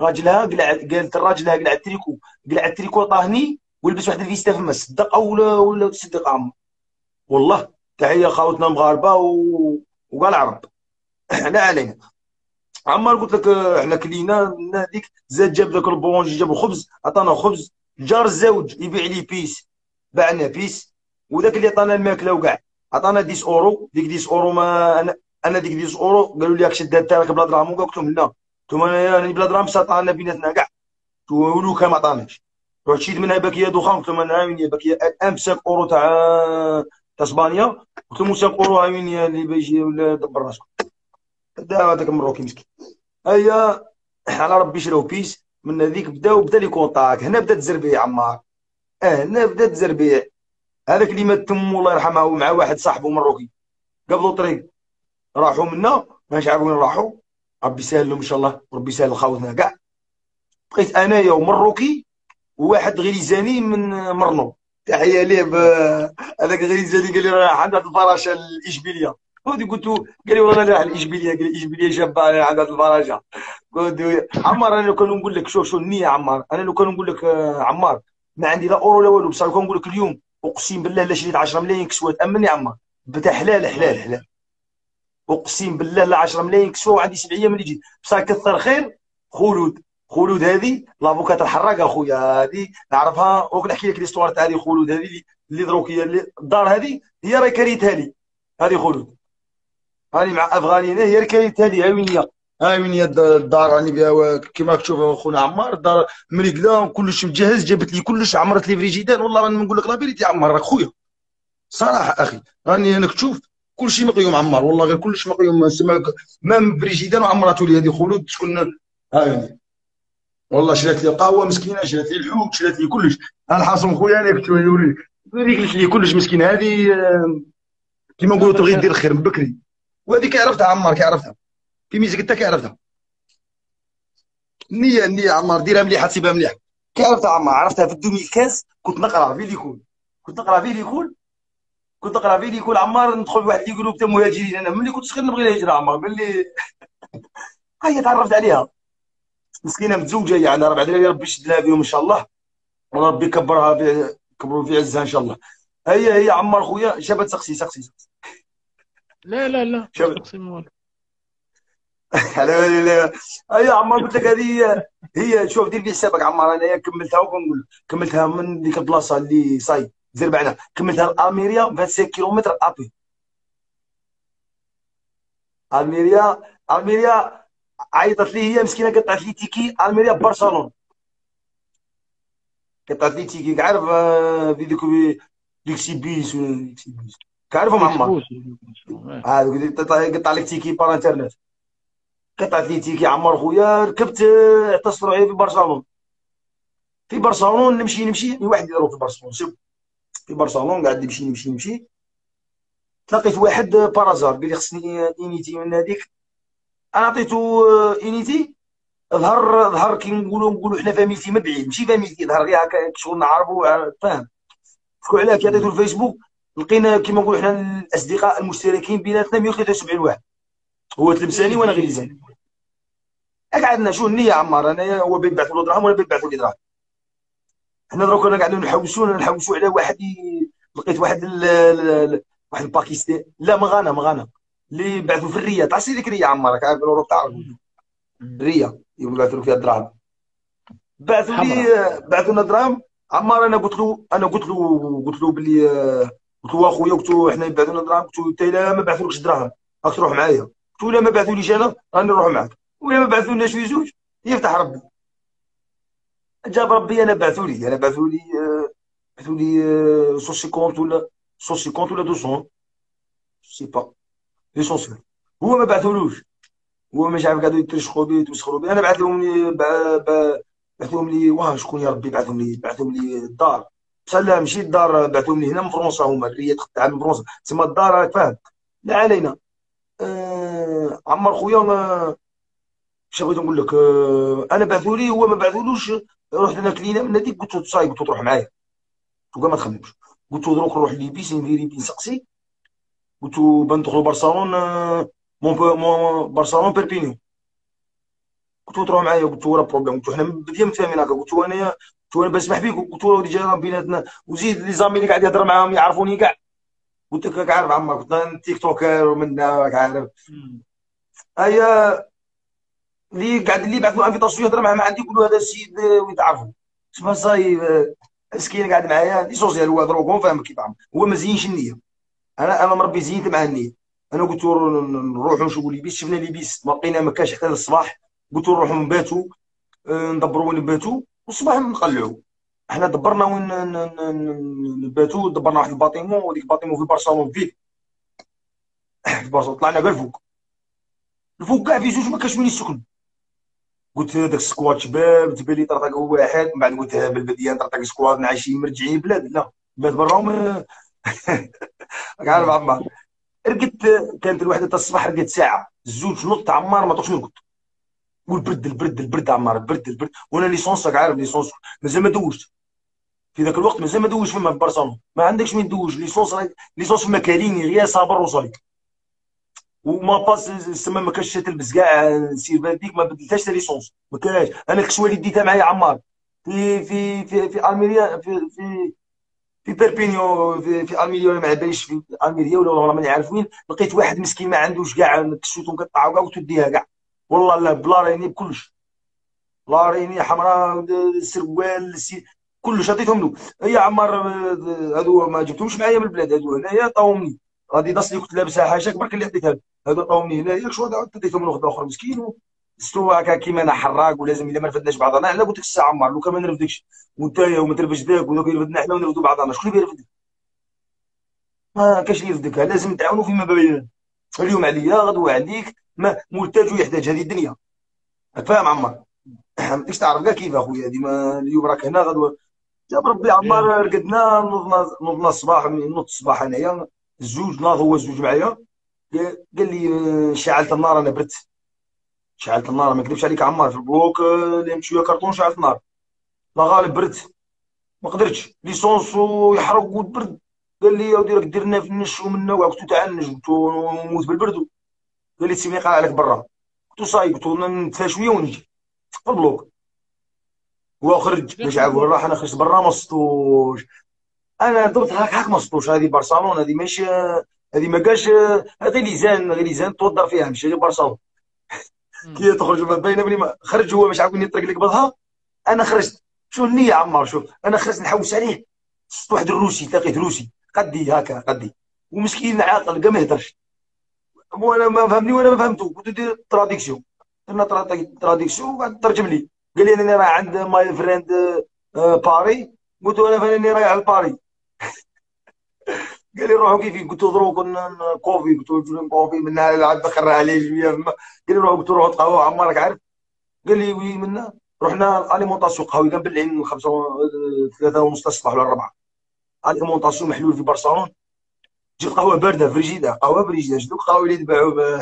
راجلها قلع قالت الراجل قلع التريكو قلع التريكو طاهني ولبس واحد الفيستا فما صدق ولا ولا تصدق عم والله. تحية خاوتنا مغاربه و... وقال عرب. لا علينا عمار قلت لك إحنا كلينا هذيك زاد جاب ذاك البونجي جاب الخبز عطانا خبز جار الزوج يبيع لي بيس باعنا بيس وذاك اللي عطانا الماكلة وكاع عطانا 10 أورو ديك 10 أورو ما أنا أنا ديك 10 أورو قالوا لي راك شد راك بلا دراهم قلت لهم لا. قلت لهم أنا بلا دراهم عطانا بيناتنا كاع ولو كان ما عطاناش. رحت شيت منها باكية دخان قلت لهم أنا عاوني باكية 5 أورو تاع تاع إسبانيا. قلت لهم 5 أورو عاوني اللي بيجي ولا دبر راسك دا هذاك المروكي مسكين. هيا على ربي شراو بيس من هذيك بداو بدا les contacts. هنا بدا الزربيع عمار. آه هنا بدا الزربيع هذاك اللي مات تم الله يرحمه مع واحد صاحبه مروكي قبلوا طريق. راحوا منا ماش عارف وين راحوا. ربي يسهل لهم إن شاء الله. ربي يسهل خوتنا. كاع بقيت انايا ومروكي وواحد غريزاني من مرنو تحية ليه هذاك غريزاني قال لي راه عندها الفراشه الإشبيلية. ودي قلت له قال لي والله لا الاشبيليه قال لي الاشبيليه شابه أنا عندها البرجه قلت عمار أنا لو كان نقول لك شوف شو النيه عمار أنا لو كان نقول لك آه، عمار ما عندي لا أورو لا والو بصح لو كان نقول لك اليوم أقسم بالله لا شريت 10 ملايين كسوة تامني عمار. بدا حلال حلال حلال. أقسم بالله لا 10 ملايين كسوة وعندي سبعيه ملي جيت بصح كثر خير خلود. خلود هذه l'avocate الحراق أخويا هذه نعرفها. نحكي لك l'histoire تاع هذه خلود هذه اللي دروك هي اللي الدار هذه هي راهي كريتها لي. هذه خلود. راني مع أفغانيين هي كريتها لي ها وين هي ها وين هي الدار راني بها كيما تشوف خونا عمار الدار مريقله كلش مجهز جابت لي كلش عمرت لي فريجيدان والله راني نقول لك la vérité عمار راك خويا. صراحة أخي راني أنا تشوف كلشي مقيوم عمار. والله غير كلش مقيوم سمعك même frigidaire وعمراتو لي هذه خلود. شكون؟ ها والله شرات لي قهوة مسكينة شرات لي الحوت شرات لي كلش. أنا حاصل خويا أنا كنت نوري نوريك لي كلش مسكين هذه كيما نقولوا تبغي دير الخير من بكري. وهذيك عرفتها عمار كي عرفتها. في ميزك انت كي عرفتها. النية النية عمار ديرها مليحة تسيبها مليحة. كي عرفتها عمار عرفتها في ال deux mille quinze كنت نقرأ في l'école كنت نقرأ في l'école كنت نقرأ في ليكول عمار ندخل واحد يقولوا تاع مهاجرين. أنا ملي كنت صغير نبغي الهجرة عمار. باللي هيا تعرفت عليها. مسكينة متزوجة هي عندها أربع دراري ربي يشد لها بهم إن شاء الله. وربي يكبرها كبروا في عزها إن شاء الله. هي هي عمار خويا شابة تسقسي سقسي سقسي. لا لا لا شابه لا لا هي عمار قلت لك هذه هي شوف دير في حسابك عمار. انايا كملتها وكنقول كملتها من ديك البلاصة اللي صاي زير بعنا كملتها لاميريا 25 كيلومتر أبي. ألميريا ألميريا عيطت لي هي مسكينة قطعت لي ticket. ألميريا ببرشلونه قطعت لي ticket. عارف آه، في ديك FlixBus ولا FlixBus كعرفهم عمار آه قطع لك ticket par internet قطعت لي ticket عمار خويا ركبت آه، اتصلوا علي في برشلونة. في برشلونة نمشي نمشي. واحد يروح في برشلونة في برشلونة قاعد نمشي نمشي نمشي تلاقيت واحد par hasard قال لي خصني unité من هذيك. أنا عطيتو unité. ظهر ظهر كي نقولوا نقولوا حنا فاميلتي من بعيد. ماشي فاميلتي ظهر غير هكا شغل نعرفو فاهم. شكون علاه كي عطيتو الفيسبوك. لقينا كيما نقولوا حنا الأصدقاء المشتركين بيناتنا 173 واحد. هو تلمساني وأنا غليزاني قعدنا شو النية عمار؟ أنا هو بيبعثوا له دراهم ولا بيبعثوا لي دراهم. حنا دروك أنا قاعدين نحوسوا نحوسوا على واحد لقيت واحد ال... واحد الباكستان لا مغانا مغانا اللي بعثوا في الريه تعرف ديك الريه عمرك عارف الاوروب تعرف الريه يوم بعثوا فيها الدراهم بعثوا لي بعثوا لنا دراهم. عمار أنا قلت له أنا قلت له قلت له باللي قلت له أخويا قلت له إحنا يبعثوا لنا دراهم قلت له أنت لا ما بعثولكش دراهم راك تروح معايا. قلت له ما بعثوليش أنا راني نروح معاك. ولا ما بعثولناش في زوج. يفتح ربي. جاب ربي أنا بعثوا لي أنا بعثوا لي بعثوا لي cent cinquante ولا cent cinquante ولا 200 c'est pas l'essentiel. هو ما بعثولوش. هو مش عارف قاعدوا يترشخوا بيه يتمسخروا بيه. أنا بعث لهم لي بعث لهم لي واه شكون يا ربي بعثهم لي بعثهم لي الدار. لا ماشي الدار بعثهم لي هنا من فرنسا هما اللي تقطع من فرنسا. تسمى الدار راك فاهم. لا علينا. آه عمر خويا اش بغيت نقول لك؟ آه أنا بعثوا لي هو ما بعثولوش رحت انا كلينا من هذيك قلت له صاي قلت له تروح معايا. قلت له ما تخممش قلت له دروك نروح les bus نفيريفي نسقسي قلت له بندخلوا برشلونة مون مون برشلونة بيربينيون. قلت له تروح معايا قلت له راه problème. قلت له حنا بدينا متفاهمين هكا. قلت له انايا له أنا بسمح بيك؟ قلت له وليدي راه بيناتنا. وزيد les amis اللي قاعد يهضر معاهم يعرفوني كاع. قلت لك راك عارف عمر قلت en TikToker ومن راك عارف. هيا اللي قاعد اللي بعث له invitation يهضر معاه ما عندي يقول له هذا السيد وين تعرفوا سما صاي مسكين قاعد معايا. les sociales هو دروك فاهم كيف هو ما زينش النية. أنا أنا مربي زينت مع النية. أنا قلت له نروحوا نشوفوا les bus شفنا les bus ما لقينا ما كانش حتى للصباح. قلت له نروحوا نباتوا آه، ندبروا وين نباتوا والصباح نقلعوا إحنا دبرنا وين نباتوا دبرنا واحد ال bâtiment وديك ال bâtiment في برشلونة في في برشلونة طلعنا كاع الفوق الفوق كاع في جوج ما كانش وين يسكن. قلت داك ال squat شباب تبان لي طرطق واحد من بعد قلت بالبدية نطرطق squat عايشين مرجعين بلاد. لا بلاد برا راك عارف عمار رقدت كانت الوحدة تاع الصباح رقدت ساعة. الزوج نط عمار ما طوش نرقد والبرد البرد البرد عمار البرد البرد. وأنا l'essence راك عارف l'essence مازال ما دوشت في ذاك الوقت مازال ما دوش فما في برشلونة. ما عندكش وين دوش l'essence ليسونس فما كاليني غير صابر وصلي وما باس سما ما كانش تلبس كاع سير هذيك ما بدلتهاش ليسونس ما كاش أنا الكشوه اللي ديتها معايا عمار. في في في في ألميريا في في في بيربينيو في, في ألميريا ولا ما باليش في ألميريا ولا والله ماني عارف وين لقيت واحد مسكين ما عندوش كاع كسوتو مقطعه كاع وتديها كاع والله لا بلا ريني بكلش لا ريني حمراء سروال كلش. عطيتهم له يا عمار هادو ما جبتهمش معايا من البلاد هادو هنايا طاومني. اديداس اللي كنت لابسها حاجة برك اللي عطيتها هادو طاومني هنايا شو عاد عطيتهم لواحد آخر مسكين. ستو هكا كيما أنا حراق ولازم الا ما رفدناش بعضنا. أنا قلت لك الساعة عمار لو كان ما نرفدكش. وأنت وما ترفدش ذاك وذاك يرفدنا حنا ونرفدوا بعضنا شكون اللي يرفدك؟ ما كاش اللي يرفدك لازم نتعاونوا فيما بيننا. اليوم عليا غدوة عليك ما محتاج يحتاج هذه الدنيا. فاهم عمار؟ إيش تعرف؟ كاع كيف أخويا؟ ديما اليوم راك هنا غدوة. جاب ربي عمار رقدنا نوضنا نوضنا الصباح نوض الصباح انايا الزوج ناض هو الزوج معايا. قال لي شعلت النار أنا برت. شعلت النار ما نكذبش عليك عمار في البلوك اللي شوية كرتون شعلت النار. لا غالب برت. ما قدرتش. ليسونس يحرق وتبرد. قال لي يا ودي راك ديرنا في النش ومنا وعكتو تعنج قلت نموت بالبرد. قال لي تسيبني قال عليك برا. قلت صاي قلت نتفا شوية ونجي. في البلوك. هو خرج. باش عاود راح أنا خرجت برا ما صدتوش أنا درت هاك هاك ما صدتوش هذه برشلونة هذه ماشي هذه ما قالش هذه ليزان هذه ليزان توضر فيها ماشي غير برشلونة. كي تخرج ما بين بلي خرج هو باش عاود يطرق لك بضها. أنا خرجت. شو النية عمار؟ شوف أنا خرجت نحوس عليه. صدت واحد الروسي لقيت روسي. قدي هكا قدي. ومسكين عاقل كاع ما يهدرش وأنا ما فهمني وأنا ما فهمتو. قلت ندير تراديكسيون درنا تراديكسيون وقعد ترجم لي. قال لي أنا راه عند ماي فريند آه، باري قلت له أنا فاني رايح لباري قال لي روحوا كيفين؟ قلت له دروك كوفي. قلت له كوفي من عاد بخر عليه شوية. قال لي روحوا قلت له روحوا تقهوى. عمارك عارف؟ قال لي وي منا رحنا اليمونطاسيون قهوي كان بالليل خمسة ثلاثة ونص الصباح ولا أربعة اليمونطاسيون محلول في برشلونة جيت قهوة باردة فريجيدا قهوة فريجيدا شدوك قهوة اللي يتباعوا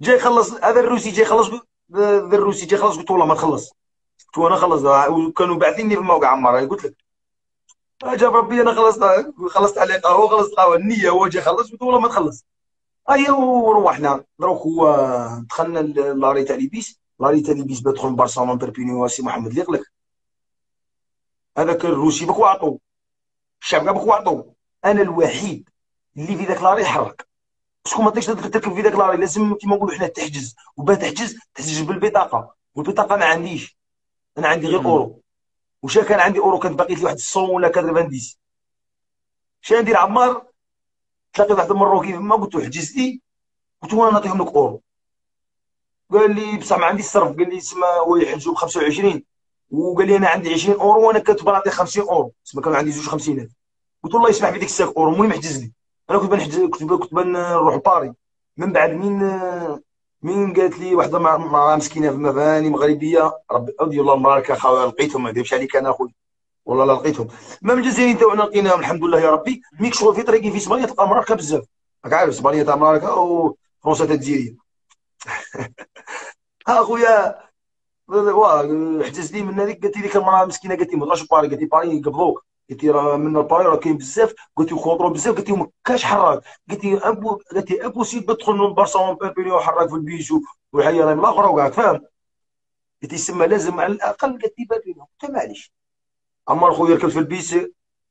جاي خلص هذا الروسي جاي خلص الروسي جاي خلص قلت والله ما تخلص قلت أنا خلص. وكانوا باعثيني في الموقع عمار قلت لك جاب ربي أنا خلصت خلصت عليه قهوه خلصت قهوه النيه هو جاي خلص قلت والله ما تخلص ايا وروحنا دروك هو دخلنا l'arrêt تاع les bus l'arrêt تاع les bus بدخل برشلونه بيربينيو سي محمد. اللي يقلك هذاك الروسي بك وعطو الشعب كاع بك وعطو أنا الوحيد اللي في ذاك l'arrêt حرك parce que ما تقدرش تركب في ذاك l'arrêt. لازم كيما نقولوا حنا تحجز. وباه تحجز تحجز بالبطاقة. والبطاقة ما عنديش. أنا عندي غير أورو. وش كان عندي أورو؟ كانت باقي لي واحد 100 ولا 90 شنو ندير عمار تلاقيت واحد المروكي ما قلت له حجز لي قلت له أنا نعطيهم لك أورو. قال لي بصح ما عندي الصرف قال لي تسمى هو يحجزوا ب 25 وقال لي أنا عندي 20 أورو وأنا كنت بنعطي 50 أورو. تسمى كان عندي زوج خمسينات قلت له الله يسمح في ديك ال cinq أورو المهم حجز لي. أنا كنت بنحجز كنت كنت بنروح لباري. من بعد مين مين قالت لي واحدة مع مسكينة في مباني مغربية ربي اودي الله مبارك أخويا لقيتهم. ما نكذبش عليك أنا اخويا والله لا لقيتهم. ما من الجزائريين تاعنا لقيناهم الحمد لله يا ربي. ميك شغل في طريقي في إسبانيا تلقى مراكه بزاف. راك عارف إسبانيا تاع مراكه وفرنسا تاع الجزائريه ها أخويا حجز لي من هذيك قالت لي ديك المراه مسكينه قالت لي ما تروحش باري قالت لي باري يقبضوك قلت لي راه من الباري راه كاين بزاف قلت لي خطروا بزاف قلت لي ما كاش حراك قلت لي ابو قلت لي impossible تدخل من برشلونه بيربينيو حراك في البيجو والحياة الاخرى وكاع فاهم قلت لي سما لازم على الاقل قلت لي بيربينيو قلت معليش عمر خويا ركبت في البيس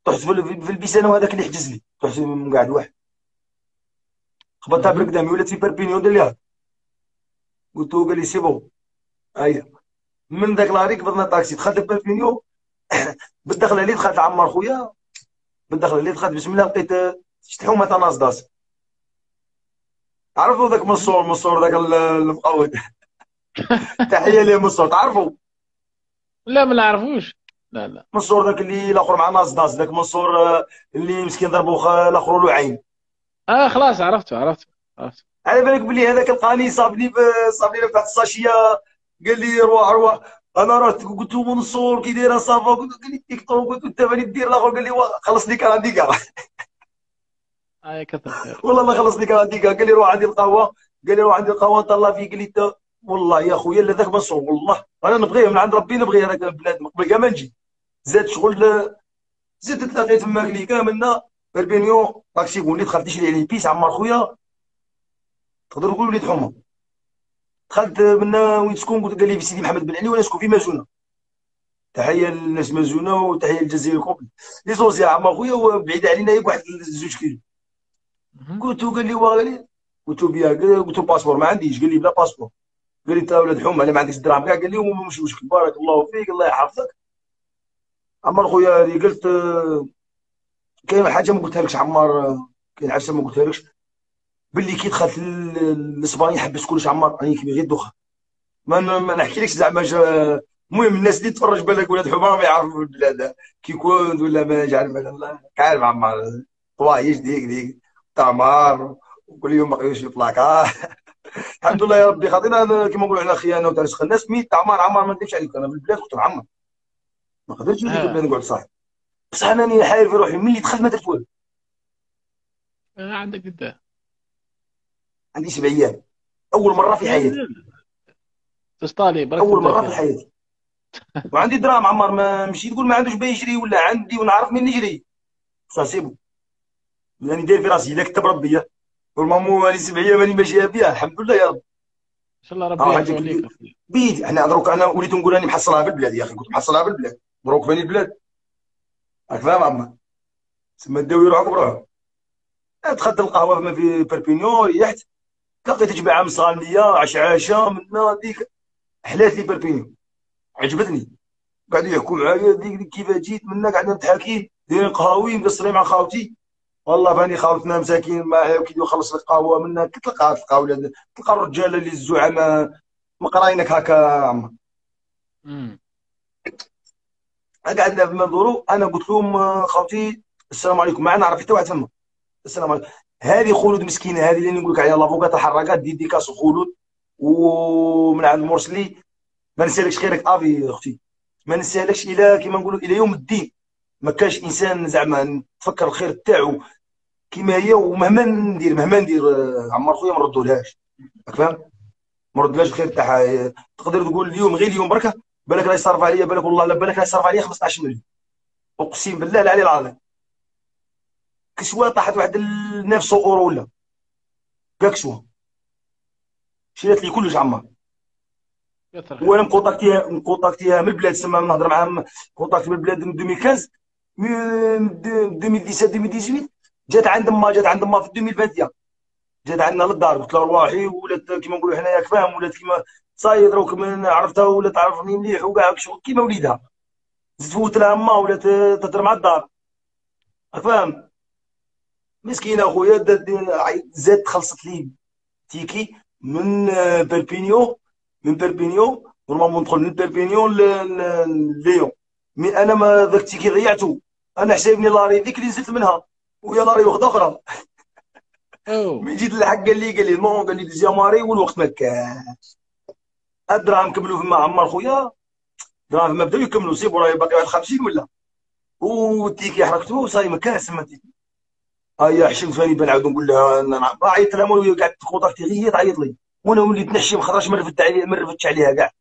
طحت في البيس أنا وهذاك اللي حجز لي طحت من قاعد واحد خبطتها بالقدامي ولات في بيربينيو دير ليها قلت له قال لي c'est bon هيا من ذاك l'arrêt قبضنا طاكسي. دخلت بيربينيو بالدخله اللي دخلت عمر خويا. بالدخله اللي دخلت بسم الله لقيت شفت حومه تاع ناس عرفوا ذاك منصور؟ منصور ذاك المقود تحية ليه منصور؟ تعرفوا؟ لا ما نعرفوش. لا لا. منصور ذاك اللي الآخر مع ناس داس. ذاك منصور آه، اللي مسكين ضربوا الآخر له عين آه خلاص عرفته عرفته عرفته. على بالك بلي هذاك القاني صابني صابني تحت الساشيه قال لي روح روح أنا رحت قلت له منصور كي دايره صافا قلت لي تيك توك قلت له انت ماني دير الآخر قال لي خلصني كان عندي كاع كثر خير. والله الله خلصني كان عندي كاع قال لي روح عندي القهوة قال لي روح عندي القهوة طلع فيه قال لي والله يا خويا لا ذاك منصور والله. أنا نبغيه من عند ربي نبغي هذاك البلاد قبل كاع ما نجي. زاد شغل زدت تلاقيت تما لي كاملنا بربينيو طاكسي قول لي دخلت نشري عليه بيس عمر خويا. تقدر تقول وليد حمى. دخلت من وين تسكن قلت قال لي في سيدي محمد بن علي وأنا نسكن في مازونة. تحية للناس مازونة وتحية للجزائر كومبلي لي زوزي عمر خويا بعيد علينا ياك واحد زوج كيلو. قلت قال لي قال لي. قلت له بيا قلت له passeport ما عنديش. قال لي بلا passeport. قال لي انت ولاد حومه أنا ما عنديش دراهم كاع. قال لي مش مشكل. بارك الله فيك الله يحفظك. عمر خويا قلت كاين حاجة ما قلتها لكش عمار كاين حاجة ما قلتها لكش. باللي كي دخلت لإسبانيا حبست كلش عمار راني كيما غير الدخان ما, ما نحكيلكش زعما المهم الناس اللي تفرج بالك ولاد حمار ما يعرفوا البلاد كي كنت ولا ما نجي عارف عارف عمار. طوايش ديك ديك. تعمار وكل يوم مقيوش في البلاكار الحمد لله يا ربي. خاطينا كيما نقولوا حنا خيانه وترسخ الناس ميت عمار عمار ما نكذبش عليك. أنا في البلاد كنت معمر ما قدرتش البلاد نقعد صاحي بصح انني حاير في روحي. ملي دخلت ما درت والو؟ عندك قد عندي سبع أيام أول مرة في حياتي. تسطالي برك أول مرة في حياتي. وعندي دراهم عمار ما مشي تقول ما عندوش باش يجري ولا عندي ونعرف مين نجري. ساسيبو لاني داير في راسي الا كتب ربي. والمامو راني سبع أيام راني ماشي بها الحمد لله يا رب. إن شاء الله ربي يعطيك بيد إحنا دروك أنا وليت نقول راني محصلها في البلاد يا أخي. كنت محصلها في البلاد. دروك بني البلاد. راك فاهم عمار تسمى داوي روحك بروحك دخلت القهوة في بربينيون ريحت. لقيت جماعة مصالية عشعاشه من ديك حلات لي بربينيون عجبتني. قاعدوا يحكوا معايا ديك كيف جيت منا قاعدين نتحاكي دايرين قهاوي مقصرين مع خاوتي والله فاني خاوتنا مساكين ما كي يخلص لك قهوه منا تلقى تلقى ولاد تلقى الرجال اللي الزعماء. مقراينك هكا قعدنا في منظورو أنا قلت لهم خاوتي السلام عليكم. ما نعرف حتى واحد فما. السلام عليكم. هذه خلود مسكينة هذه اللي نقول لك عليها لافوكات الحركات ديديكاس خلود. ومن عند مرسلي ما نسالكش خيرك. آفي أختي ما نسالكش إلى كيما نقولوا إلى يوم الدين. ما كاش إنسان زعما تفكر الخير تاعو كيما هي ومهما ندير مهما ندير عمر خويا ما نردولهاش. راك فاهم؟ ما نردولهاش الخير تاعها. تقدر تقول اليوم غير اليوم بركة؟ بالك راه يصرف عليا بالك والله لا بالك راه يصرف عليا 15 مليون. أقسم بالله العلي العظيم. كشوه طاحت واحد 900 أورو ولا؟ كاع كشوه شريت لي كلش عمار. وأنا مكونتاكتيها مكونتاكتيها من البلاد تسمى نهضر معاهم contacté من البلاد من 2015 من 2017 2018 جات عند ما جات عند ما في 2021 جات عندنا للدار قلت لها رواحي ولات كيما نقولوا حنايا فاهم ولات كيما صاي دروك من عرفتها ولا تعرفني مليح وكاع كيما وليدها. تفوت لها ما ولات تهضر مع الدار. فاهم مسكينة أخويا زاد خلصت لي ticket من بربينيو من بربينيو normalement ندخل من بربينيو لليون mais أنا ما ذاك ال ticket ضيعته. أنا حسابني l'arrêt ذيك اللي نزلت منها. ويا l'arrêt واحدة أخرى. ملي جيت للحق قال لي قال لي non قال لي deuxième arrêt والوقت ما كاش. الدراهم كملوا فما عمر خويا. دراهم ما بداو يكملوا. سيبو راهي باقي واحد 50 ولا. والتيكي حركته وصاي ما كاش سما تيكي. هيا حشم ثاني بنعاود نقول لها عيطت لها وهي قاعد تكونتاكتي غير تعيط لي وأنا وليت نحشي ما خرجش ما رفدت عليها ما رفدتش عليها كاع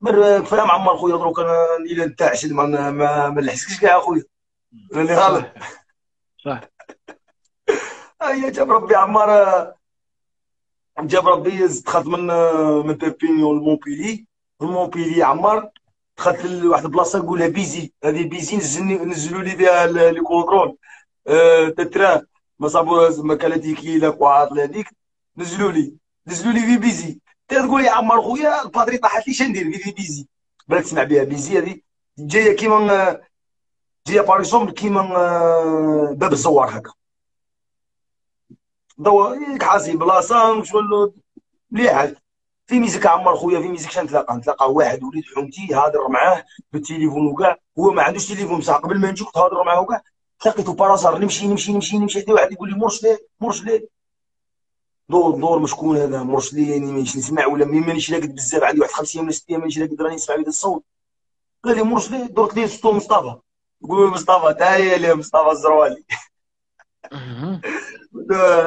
مر فاهم عمر خويا دروك أنا إلى نتاعش ما ما, ما نحسكش كاع اخويا اللي غلط صح. هيا جاب ربي عمار. جاب ربي دخلت من من بيبينيون لمونبيلي مونبيلي عمار دخلت لواحد البلاصة نقولها بيزي. هذه بيزي نزلوا لي فيها لي كونترول تترا ما كان هذيك لا كواط هذيك نزلوا لي نزلوا لي في بيزي تقول يا عمر خويا البادري طاحت لي شندير في بيزي بالك تسمع بها بيزي هذه جاية كيما جاية باريسوم كيما باب الزوار هكا ضوا حاسي بلاصه شغل مليحه في ميزك عمر خويا في ميزك نتلاقى نتلاقى واحد وليد حومتي هادر معاه بالتليفون وكاع هو ما عندوش تليفون بصح قبل ما نجيك تهضر معاه وكاع لقيته par hasard نمشي نمشي نمشي نمشي. حتى واحد يقول لي مرشلي مرشلي دور دور مشكون هذا مرشلي يعني مانيش نسمع ولا مانيش لاقد بزاف. عندي واحد خمس أيام ولا ست أيام مانيش لاقد راني نسمع بهذا الصوت. قال لي مرشلي درت لي صوت مصطفى. قول مصطفى تاهي لي مصطفى الزروالي.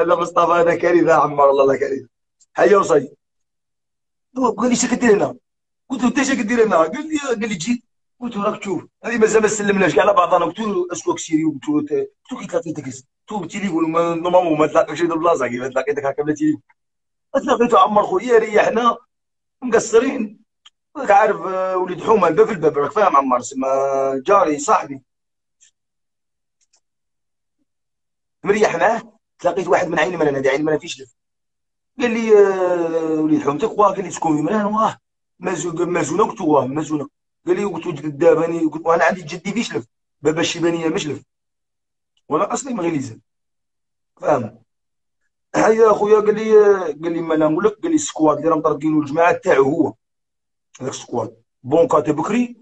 لا مصطفى هذا كارثة عمر الله لا كارثة. حيا وصي قال لي اش كدير هنا. قلت له أنت اش كدير هنا. قال لي قال لي جيت. قلت له راك تشوف هذه مازال ما سلمناش. كاع على بعضنا قلت له أسكو سيري قلت له قلت له كي تلاقيتك قلت له بالتليفون نورمالمون ما تلاقيش في البلاصه كيف تلاقيتك هكا بلا تليفون. تلاقيتو عمر خويا ريحنا مقصرين. راك عارف آه، وليد حومة الباب في الباب راك فاهم عمار سما جاري صاحبي. مريح معاه تلاقيت واحد من عين مالا هذه عين مالا فيش لف قال لي آه، وليد حومتك واه قال لي تكون في ملان واه. مازونه قلت واه مازونه قال لي قلت دابا وأنا عندي جدي فيش لف بابا الشيبانية مشلف وأنا أصلي مغليزه فاهم؟ هيا أخويا. قال لي قال لي ما نقول لك قال لي ال squat اللي راه مطردين الجماعة تاعو هو هذاك ال squat بونكا بكري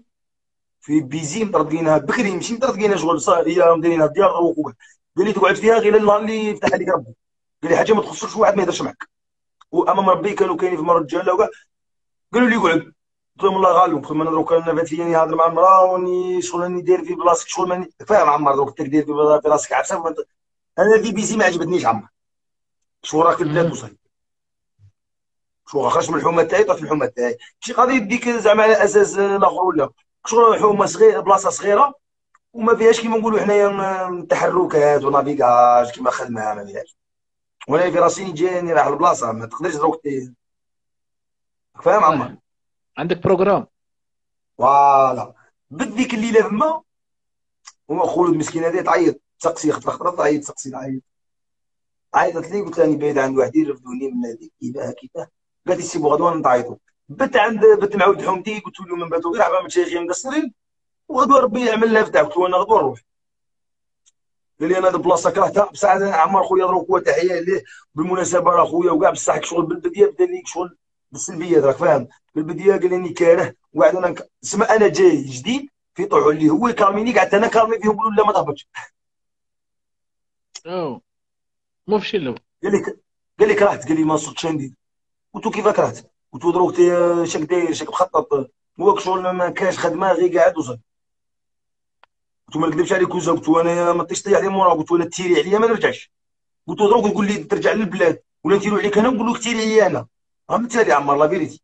في بيزي مطردينها بكري ماشي مطردينها شغل هي مديرينها ديال la drogue قال لي تقعد فيها غير النهار اللي يفتح عليك ربي. قال لي حاجة ما تخصكش واحد ما يهضرش معك. وأمام ربي كانوا كاينين في مرة رجاله وكاع قالوا لي قعد قلت لهم الله غالب قلت لهم أنا بات لي نهضر مع المراه وني شغل راني داير في بلاصتك شغل ماني فاهم عمر دروك انت داير في راسك عفسه أنا في بيزي ما عجبتنيش عمر شغل راك في البلاد وصل شغل خرجت من الحومه تاعي طلعت في الحومه تاعي شي قضيه ديك زعما على أساس الآخر ولا شغل حومه صغيره بلاصه صغيره وما فيهاش كيما نقولوا حنايا تحركات ونافيغاج كيما خدمه ما فيهاش وأنا في راسي جاني راح البلاصه ما تقدرش دروك فاهم عمر عندك programme فوالا. بديك الليلة فما وما خولد المسكين هذه تعيط. تسقسي خطره خطره تعيط تسقسي تعيط. عيطت لي قلت لها بعيد عند واحد يرفدوني من هذيك كيفاه كيفاه. قالت لي سيبو غدوه نتعيطوا بت عند بت مع ولد حمدي قلت له من باتوا غير عبا مشايخي مقصرين وغدوه ربي يعمل لها فتح قلت له أنا غدوة نروح. قال لي أنا هذه البلاصة كرهتها بصح عمر خويا دروك هو تحية ليه بالمناسبة راه خويا وكاع بصح شغل بالبديه بدا لي شغل بالسلبيات راك فاهم. بالبدية قال لي كاره. وقعد أنا سما أنا جاي جديد في طوع اللي هو يكرميني قعدت أنا كارمي فيه يقولوا لا ما تهبطش. اوه مو في شلو قال لي قال لي كرهت. قال لي ما صرتش ندير قلت له كيف كرهت؟ قلت له دروك شاك داير شاك مخطط. هو شغل ما كاش خدمة غير قاعد وصل قلت له ما نكذبش عليك وزا قلت له أنا ما طيش طيح لي مورا. قلت له أنا تيري عليا ما نرجعش. قلت له دروك نقول لي ترجع للبلاد. ولا نتيرو عليك أنا؟ نقول لك تيري عليا أنا. راه تالي عمر la vérité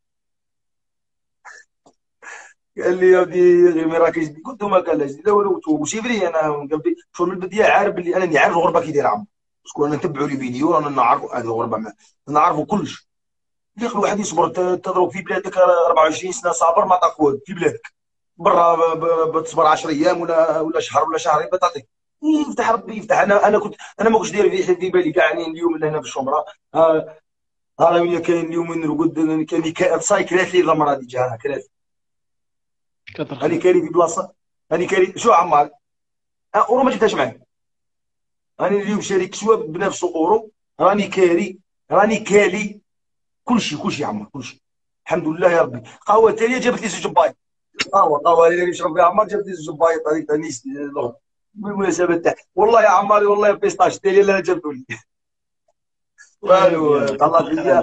قال لي يا ودي غير مراكش قلت له ما قال لا والو و c'est vrai أنا قلبي شو من البدايه عارف بلي أنا عارف الغربة كي داير عمر. شكون أنا نتبعوا لي فيديو أنا نعرف هذه الغربة نعرفوا كلش. اللي خلو واحد يصبر تضرب في بلادك 24 سنة صابر ما تعطيك في بلادك. برا بتصبر 10 أيام ولا ولا شهر ولا شهرين بتعطيك يفتح ربي يفتح. أنا أنا كنت أنا ما كنتش داير في بالي كاع اليوم اللي هنا في الشمرة. وين كاين اليوم نرقد كاين سايكلات لي المراه دي جاها كرات هاني كاري في بلاصه هاني كاري شو عمار اورو ما جبتهاش معايا راني اليوم شاري كسوه بنفس اورو راني كاري راني كالي كلشي كلشي عمار كلشي الحمد لله يا ربي قهوه التاليه جابت لي زوج بايط قهوه قهوه اللي نشرب فيها عمار جابت لي زوج boîtes هذيك تاع نيس بالمناسبه تاع والله يا عماري والله pistache التاليه اللي جابتوا لي والو طلعت ليا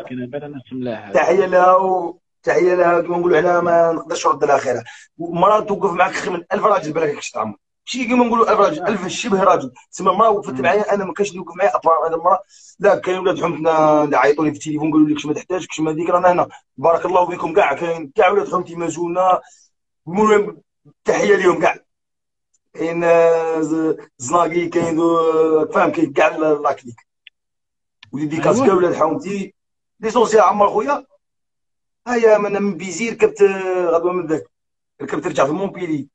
تحيه لها. تحية لها كما نقولوا عليها ما نقدرش نرد لها خيرها مرة توقف معك خير من 1000 راجل بالك كاش تعمر ماشي كيما نقولوا 1000 راجل 1000 شبه راجل. تسمى مرة وقفت معايا أنا ما كانش يوقف معايا هذه المرة لا كاين ولاد حمتنا اللي عيطوا لي في التليفون قالوا لي كش ما تحتاج كش ما ديك رانا هنا. بارك الله فيكم كاع كاين كاع ولاد حمتي مازونا المهم تحية لهم كاع كاين آه، زناقي كاين فاهم كاين كاع لاكليك وليدي كاس كاع ولاد حومتي ليسونسيال عمر خويا. هيا من من بيزي ركبت غدوة من ذاك. ركبت رجعت لمونبيلي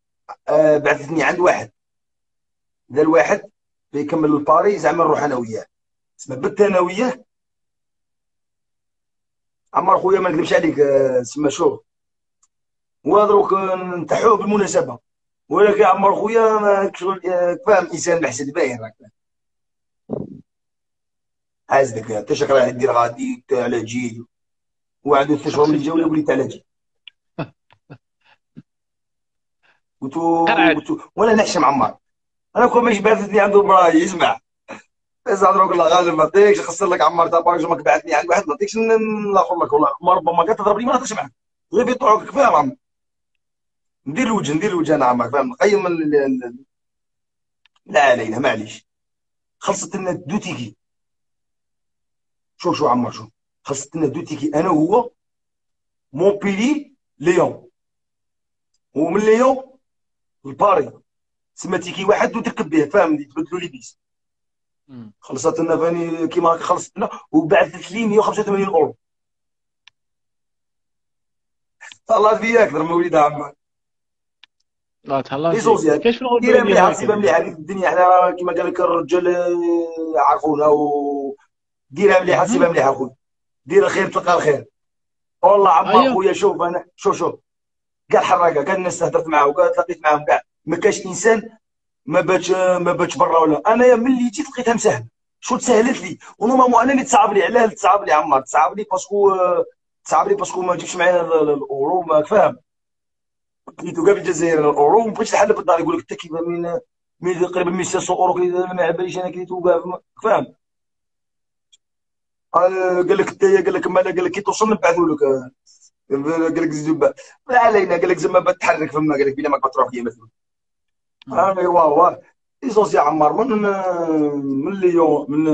آه بعثتني عند واحد. ذا الواحد بيكمل الباري زعما نروح أنا وياه. اسمه بت أنا وياه. عمر خويا ما نكذبش عليك آه سما شوف هو دروك نتاعو بالمناسبة. ولكن عمر خويا شغل آه، فاهم إنسان محسد باين راك. عايز لك انت شكرا دير غادي على جيل وعنده ثلاث شهور من الجولة وليت على جيل قلت قلت وأنا نحشم عمار. أنا كون ماشي بعثتني عنده مراي يسمع. بس هضروك الله غالب ما عطيكش خسر لك عمار تبارك ماك بعثني عند واحد ما عطيكش ناخذ لك والله. ما ربما قالت تضرب لي ما نهضرش معاك. غير بيطلعوك فاهم عمار؟ ندير الوجه ندير الوجه أنا عمار فاهم؟ نقيم لا علينا معليش. خلصت لنا دو تيكي. شوف شو عمار شوف خاص لنا دو تيكي أنا وهو مونبيلي ليون. ومن ليون لباري تسمى تيكي واحد وتركب به فاهم تبدلوا لي بيس. خلصت لنا فاني كيما هكا خلصت لنا وبعثت لي 185 أورو. طلعت فيا أكثر من وليد عمار لا تهلا لي فيك سوسيال كاين شنو ديرها اللي مليحه هكا سيبها مليحه هذيك الدنيا حنا كيما قال لك الرجال آه، عرفونا و ديرها مليحه سيبها. مليحه اخويا دير الخير تلقى الخير. والله عمار أيوه. خويا شوف أنا شوف شوف. كاع الحراقه كاع الناس هضرت معاهم كاع تلاقيت معاهم كاع ما كاش إنسان ما باتش ما باتش برا ولا. انايا ملي جيت لقيتها مسهله شو تسهلت لي؟ و normalement أنا اللي تصعب لي. علاه تصعب لي عمار تصعب لي parce que تصعب لي parce que ما جبتش معايا ال- ال- الأورو. ماك فاهم كليتو كاع في الجزائر الأورو. ما بغيتش نحل بالدار. يقول لك انت كيف من من تقريبا 1500 اورو ما باليش أنا كليتو كاع فاهم قال لك انت قال لك مالا قال لك كي توصل نبعثوا لك. آه، قال لك زيد ما علينا قال لك زعما بتحرك فما قال لك بلا ما تروح فيا مثلا. واه واه ليسونسي عمار من من ليون من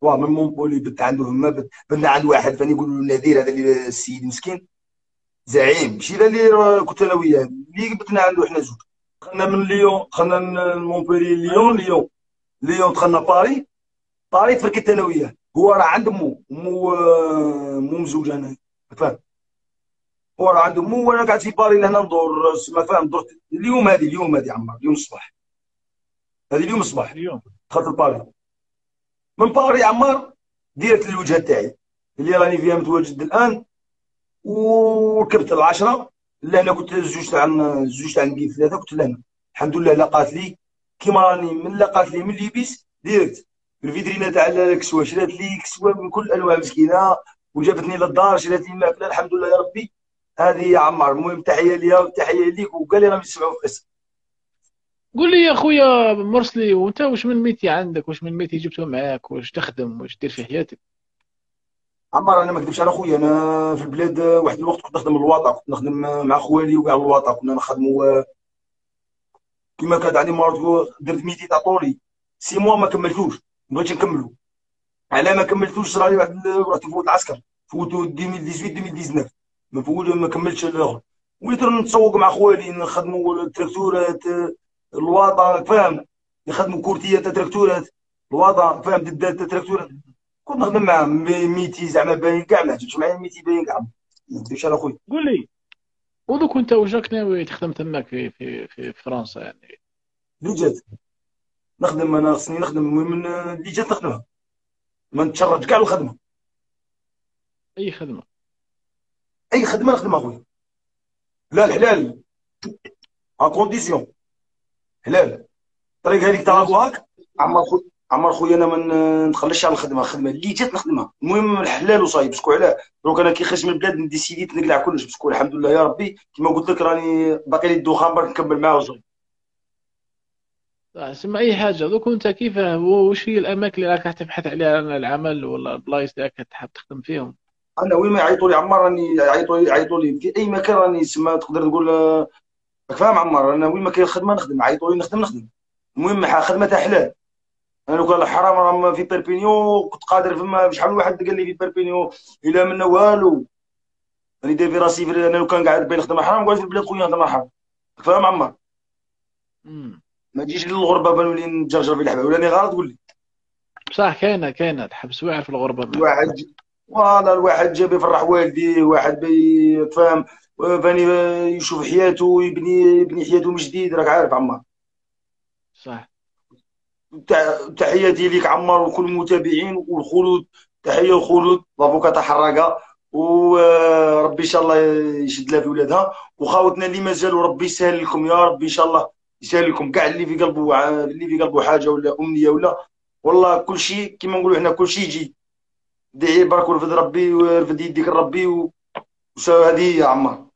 واه من مونبولي بت عنده هما بنا عند واحد فاني يقولوا له نذير هذا اللي السيد مسكين؟ زعيم. ماشي لا اللي كنت أنا وياه. اللي بتنا عنده إحنا زوج. دخلنا من ليون دخلنا من مونبولي ليون ليون. ليون دخلنا باري باري تفركت أنا وياه. هو راه عند مو مو مو مزوج أنا فاهم هو راه عنده مو وأنا قاعد في باري لهنا ندور ما فاهم درت اليوم هذه اليوم هذه عمار اليوم الصباح. هذه اليوم الصباح. اليوم. دخلت لباري من باري عمار ديرت الوجهه تاعي اللي راني فيها متواجد الآن وركبت العشرة لهنا كنت زوج تاع زوج تاع ثلاثة كنت لهنا الحمد لله لقات لي كيما راني من لقات لي من le bus direct الفيترينا تاع الكسوة شرات لي كسوة من كل الالوان مسكينة وجابتني للدار شرات لي المأكلة الحمد لله يا ربي. هذه يا عمار المهم تحية ليها وتحية ليك وقال لي راهم يسمعوا في القصة. قول لي يا خويا مرسلي وانت واش من métier عندك؟ واش من métier جبته معاك؟ واش تخدم؟ واش دير في حياتك؟ عمار أنا ما نكذبش على خويا أنا في البلاد واحد الوقت كنت نخدم الواطا كنت نخدم مع خوالي وكاع الواطا كنا نخدموا كيما كانت عندي مرض درت ميتي تاع طولي. سي موا ما كملتوش. بغيتش نكملو. على ما كملتوش راني واحد رحت فوت العسكر فوتو 2018 2019 ما فوت ما كملتش الأخر. وليت نتسوق مع خوالي نخدموا التراكتورات الواطا فاهم؟ نخدموا كورتيات تراكتورات الواطا فاهم؟ ددات تراكتورات كنت نخدم معاهم ميتي زعما باين كاع ما جبتش معايا ميتي باين كاع. ما نكذبش على خويا. قول لي. ودوك انت وجاك ناوي تخدم تماك في في في فرنسا يعني. اللي جات. نخدم أنا خصني نخدم المهم من اللي جات نخدمها. ما نتشرج كاع الخدمة. أي خدمة؟ أي خدمة نخدمها خويا لا الحلال. à condition حلال. الطريق هذيك تاع هاك. عمر خو عمر خويا أنا ما نتخليش على الخدمة. الخدمة اللي جات نخدمها. المهم الحلال وصايب. باسكو علاه. donc أنا كي خرجت من البلاد نديسيديت نقلع كلش. parce que الحمد لله يا ربي. كما قلت لك راني باقي لي الدخان برك نكمل معاه وصايب سمع أي حاجة. دوك أنت كيف؟ واش هي الأماكن اللي راك تبحث عليها؟ عن العمل ولا البلايص اللي راك تحب تخدم فيهم؟ أنا وين ما يعيطوا لي عمار راني يعيطوا لي يعيطوا لي. في أي مكان راني سما تقدر تقول آه، راك فاهم عمار؟ أنا وين ما كاين خدمة نخدم. يعيطوا لي نخدم نخدم. المهم خدمة تاع حلال أنا لو كان حرام راه في بيربينيو. كنت قادر فما شحال من واحد قال لي في بيربينيو إلا منا والو. راني داير في راسي أنا لو كان قاعد بين نخدم حرام قاعد في البلاد خويا نخدم حرام. فاهم عمار؟ ما تجيش للغربة بنولي نجرجر في الحباب ولا راني غلط قول لي. بصح كاينة كاينة. تحبس واعر في الغربة. ج- والله الواحد جاب يفرح والديه واحد تفهم فاني يشوف حياته يبني يبني حياته من جديد. راك عارف عمار. صح. تحياتي ليك عمار وكل المتابعين والخلود. تحية الخلود لافوكا تاع حراقه وربي إن شاء الله يشد لها في ولادها. وخاوتنا اللي مازالوا ربي يسهل لكم. يا ربي إن شاء الله. يسهل لكم كاع اللي في قلبه اللي في قلبه حاجة ولا أمنية ولا والله كل شيء كما نقولوا إحنا كل شيء يجي. دعي برك ورفد ربي ورفد يديك ربي و- هذه هي يا عمار.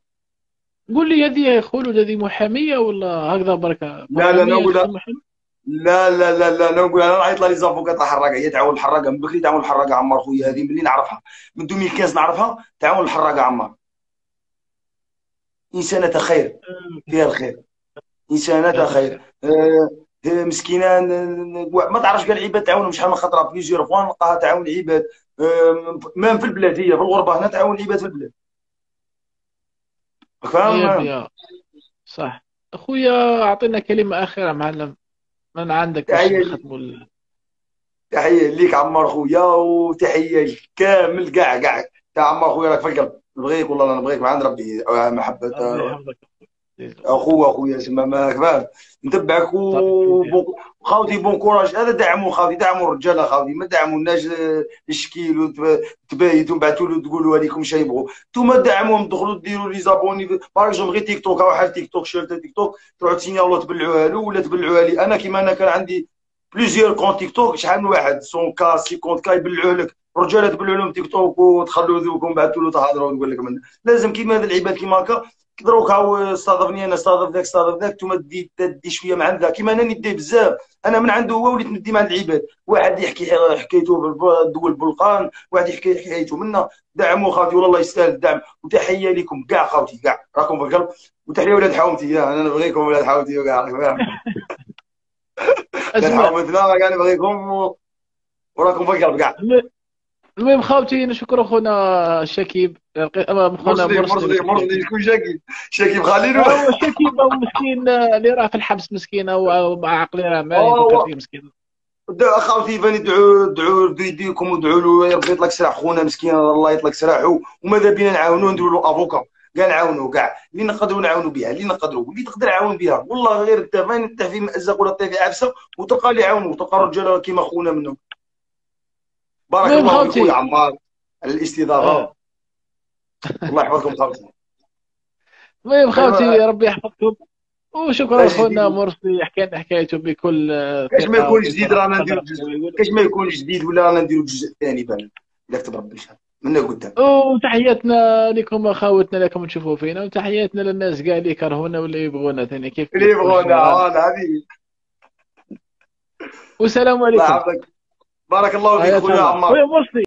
قول لي هذه خلود هذه محامية ولا هكذا بركة؟ لا، لا، نقول لا. لا لا لا لا نقول أنا نعيط les avocats تاع الحراقه هي تعاون الحراقه من بكري تعاون الحراقه عمار خويا هذه ملي نعرفها. من 2015 نعرفها تعاون الحراقه عمار. إنسانة خير فيها الخير. انسانه خير آه، آه، مسكينة ما تعرفش كاع العباد تعاونهم شحال من خطرة plusieurs fois نلقاها تعاون العباد. آه، même في البلاد هي في الغربة هنا تعاون العباد في البلاد. فاهم بيا صح. أخويا أعطينا كلمة أخيرة معلم. من عندك ال- تحية ليك عمار خويا وتحية كامل كاع كاع تاع عمار خويا راك في القلب. نبغيك والله أنا نبغيك مع عند ربي محبة. اخوه اخويا تما ما فاهم نتبعك وخاوتي بون كوراج. هذا دعموا خاوتي دعموا الرجال خاوتي ما دعموناش الشكيل وتبايتوا بعثوا له تقولوا عليكم شي يبغوا أنتم دعموهم دخلوا ديروا لي زابوني. باغ غير تيك توك واحد تيك توك شيرت تيك توك تروحوا تسينيالو تبلعوها له ولا تبلعوها لي أنا كيما أنا كان عندي بليزيور كونت تيك توك شحال من واحد؟ سون كا سي كونت كا يبلعوه لك. رجاله تبلعوا لهم تيك توك وتخلوا ذوكم بعثوا له تهضروا وتقول لك من لازم كيما هذا العباد كيما هكا. دروك هاو استضفني أنا استضف ذاك استضف ذاك أنتم تدي تدي شوية مع عندها كيما أنا ندي بزاف. أنا من عنده هو وليت ندي مع العباد. واحد يحكي حكايته بالدول البلقان واحد يحكي حكايته منا. دعموا خاوتي والله يستاهل الدعم. وتحية لكم كاع خاوتي كاع راكم في القلب. وتحية ولاد حومتي. أنا نبغيكم ولاد حومتي وكاع حومتنا كاع نبغيكم. وراكم في القلب كاع المهم خاوتي نشكر خونا شكيب. خونا مرسلي مرسلي مرسلي شكون شكيب شكيب خليل هو شكيب هو مسكين. اللي راه في الحبس مسكين. ومع عقلي راه مالي مسكين. خاوتي باني دعوا دعوا بيديكم ودعوا له ربي يطلق سراح خونا مسكين الله يطلق سراحه وماذا بينا نعاونوه نديروا له أفوكا. كاع نعاونوه كاع اللي نقدروا نعاونوا بها اللي نقدروا واللي تقدر عاون بها والله غير انت فين انت في مأزق ولا في عفسه وتلقى اللي يعاونوا وتلقى رجال كيما خونا منهم بارك الله فيك يا عمار. على الاستضافة. آه. الله يحفظكم خالتي. المهم خالتي ربي يحفظكم. وشكرا خونا مرسي حكى لنا حكايته بكل كاش ما يكون جديد رانا نديرو جزء. كاش ما يكون جديد ولا رانا نديرو الجزء الثاني بان الا كتب ربي ان شاء الله من قدام وتحياتنا لكم اخوتنا لكم تشوفوا فينا وتحياتنا للناس كاع اللي يكرهونا ولا يبغونا ثاني. كيف اللي يبغونا هذه. والسلام عليكم. بارك الله فيك خويا عمار.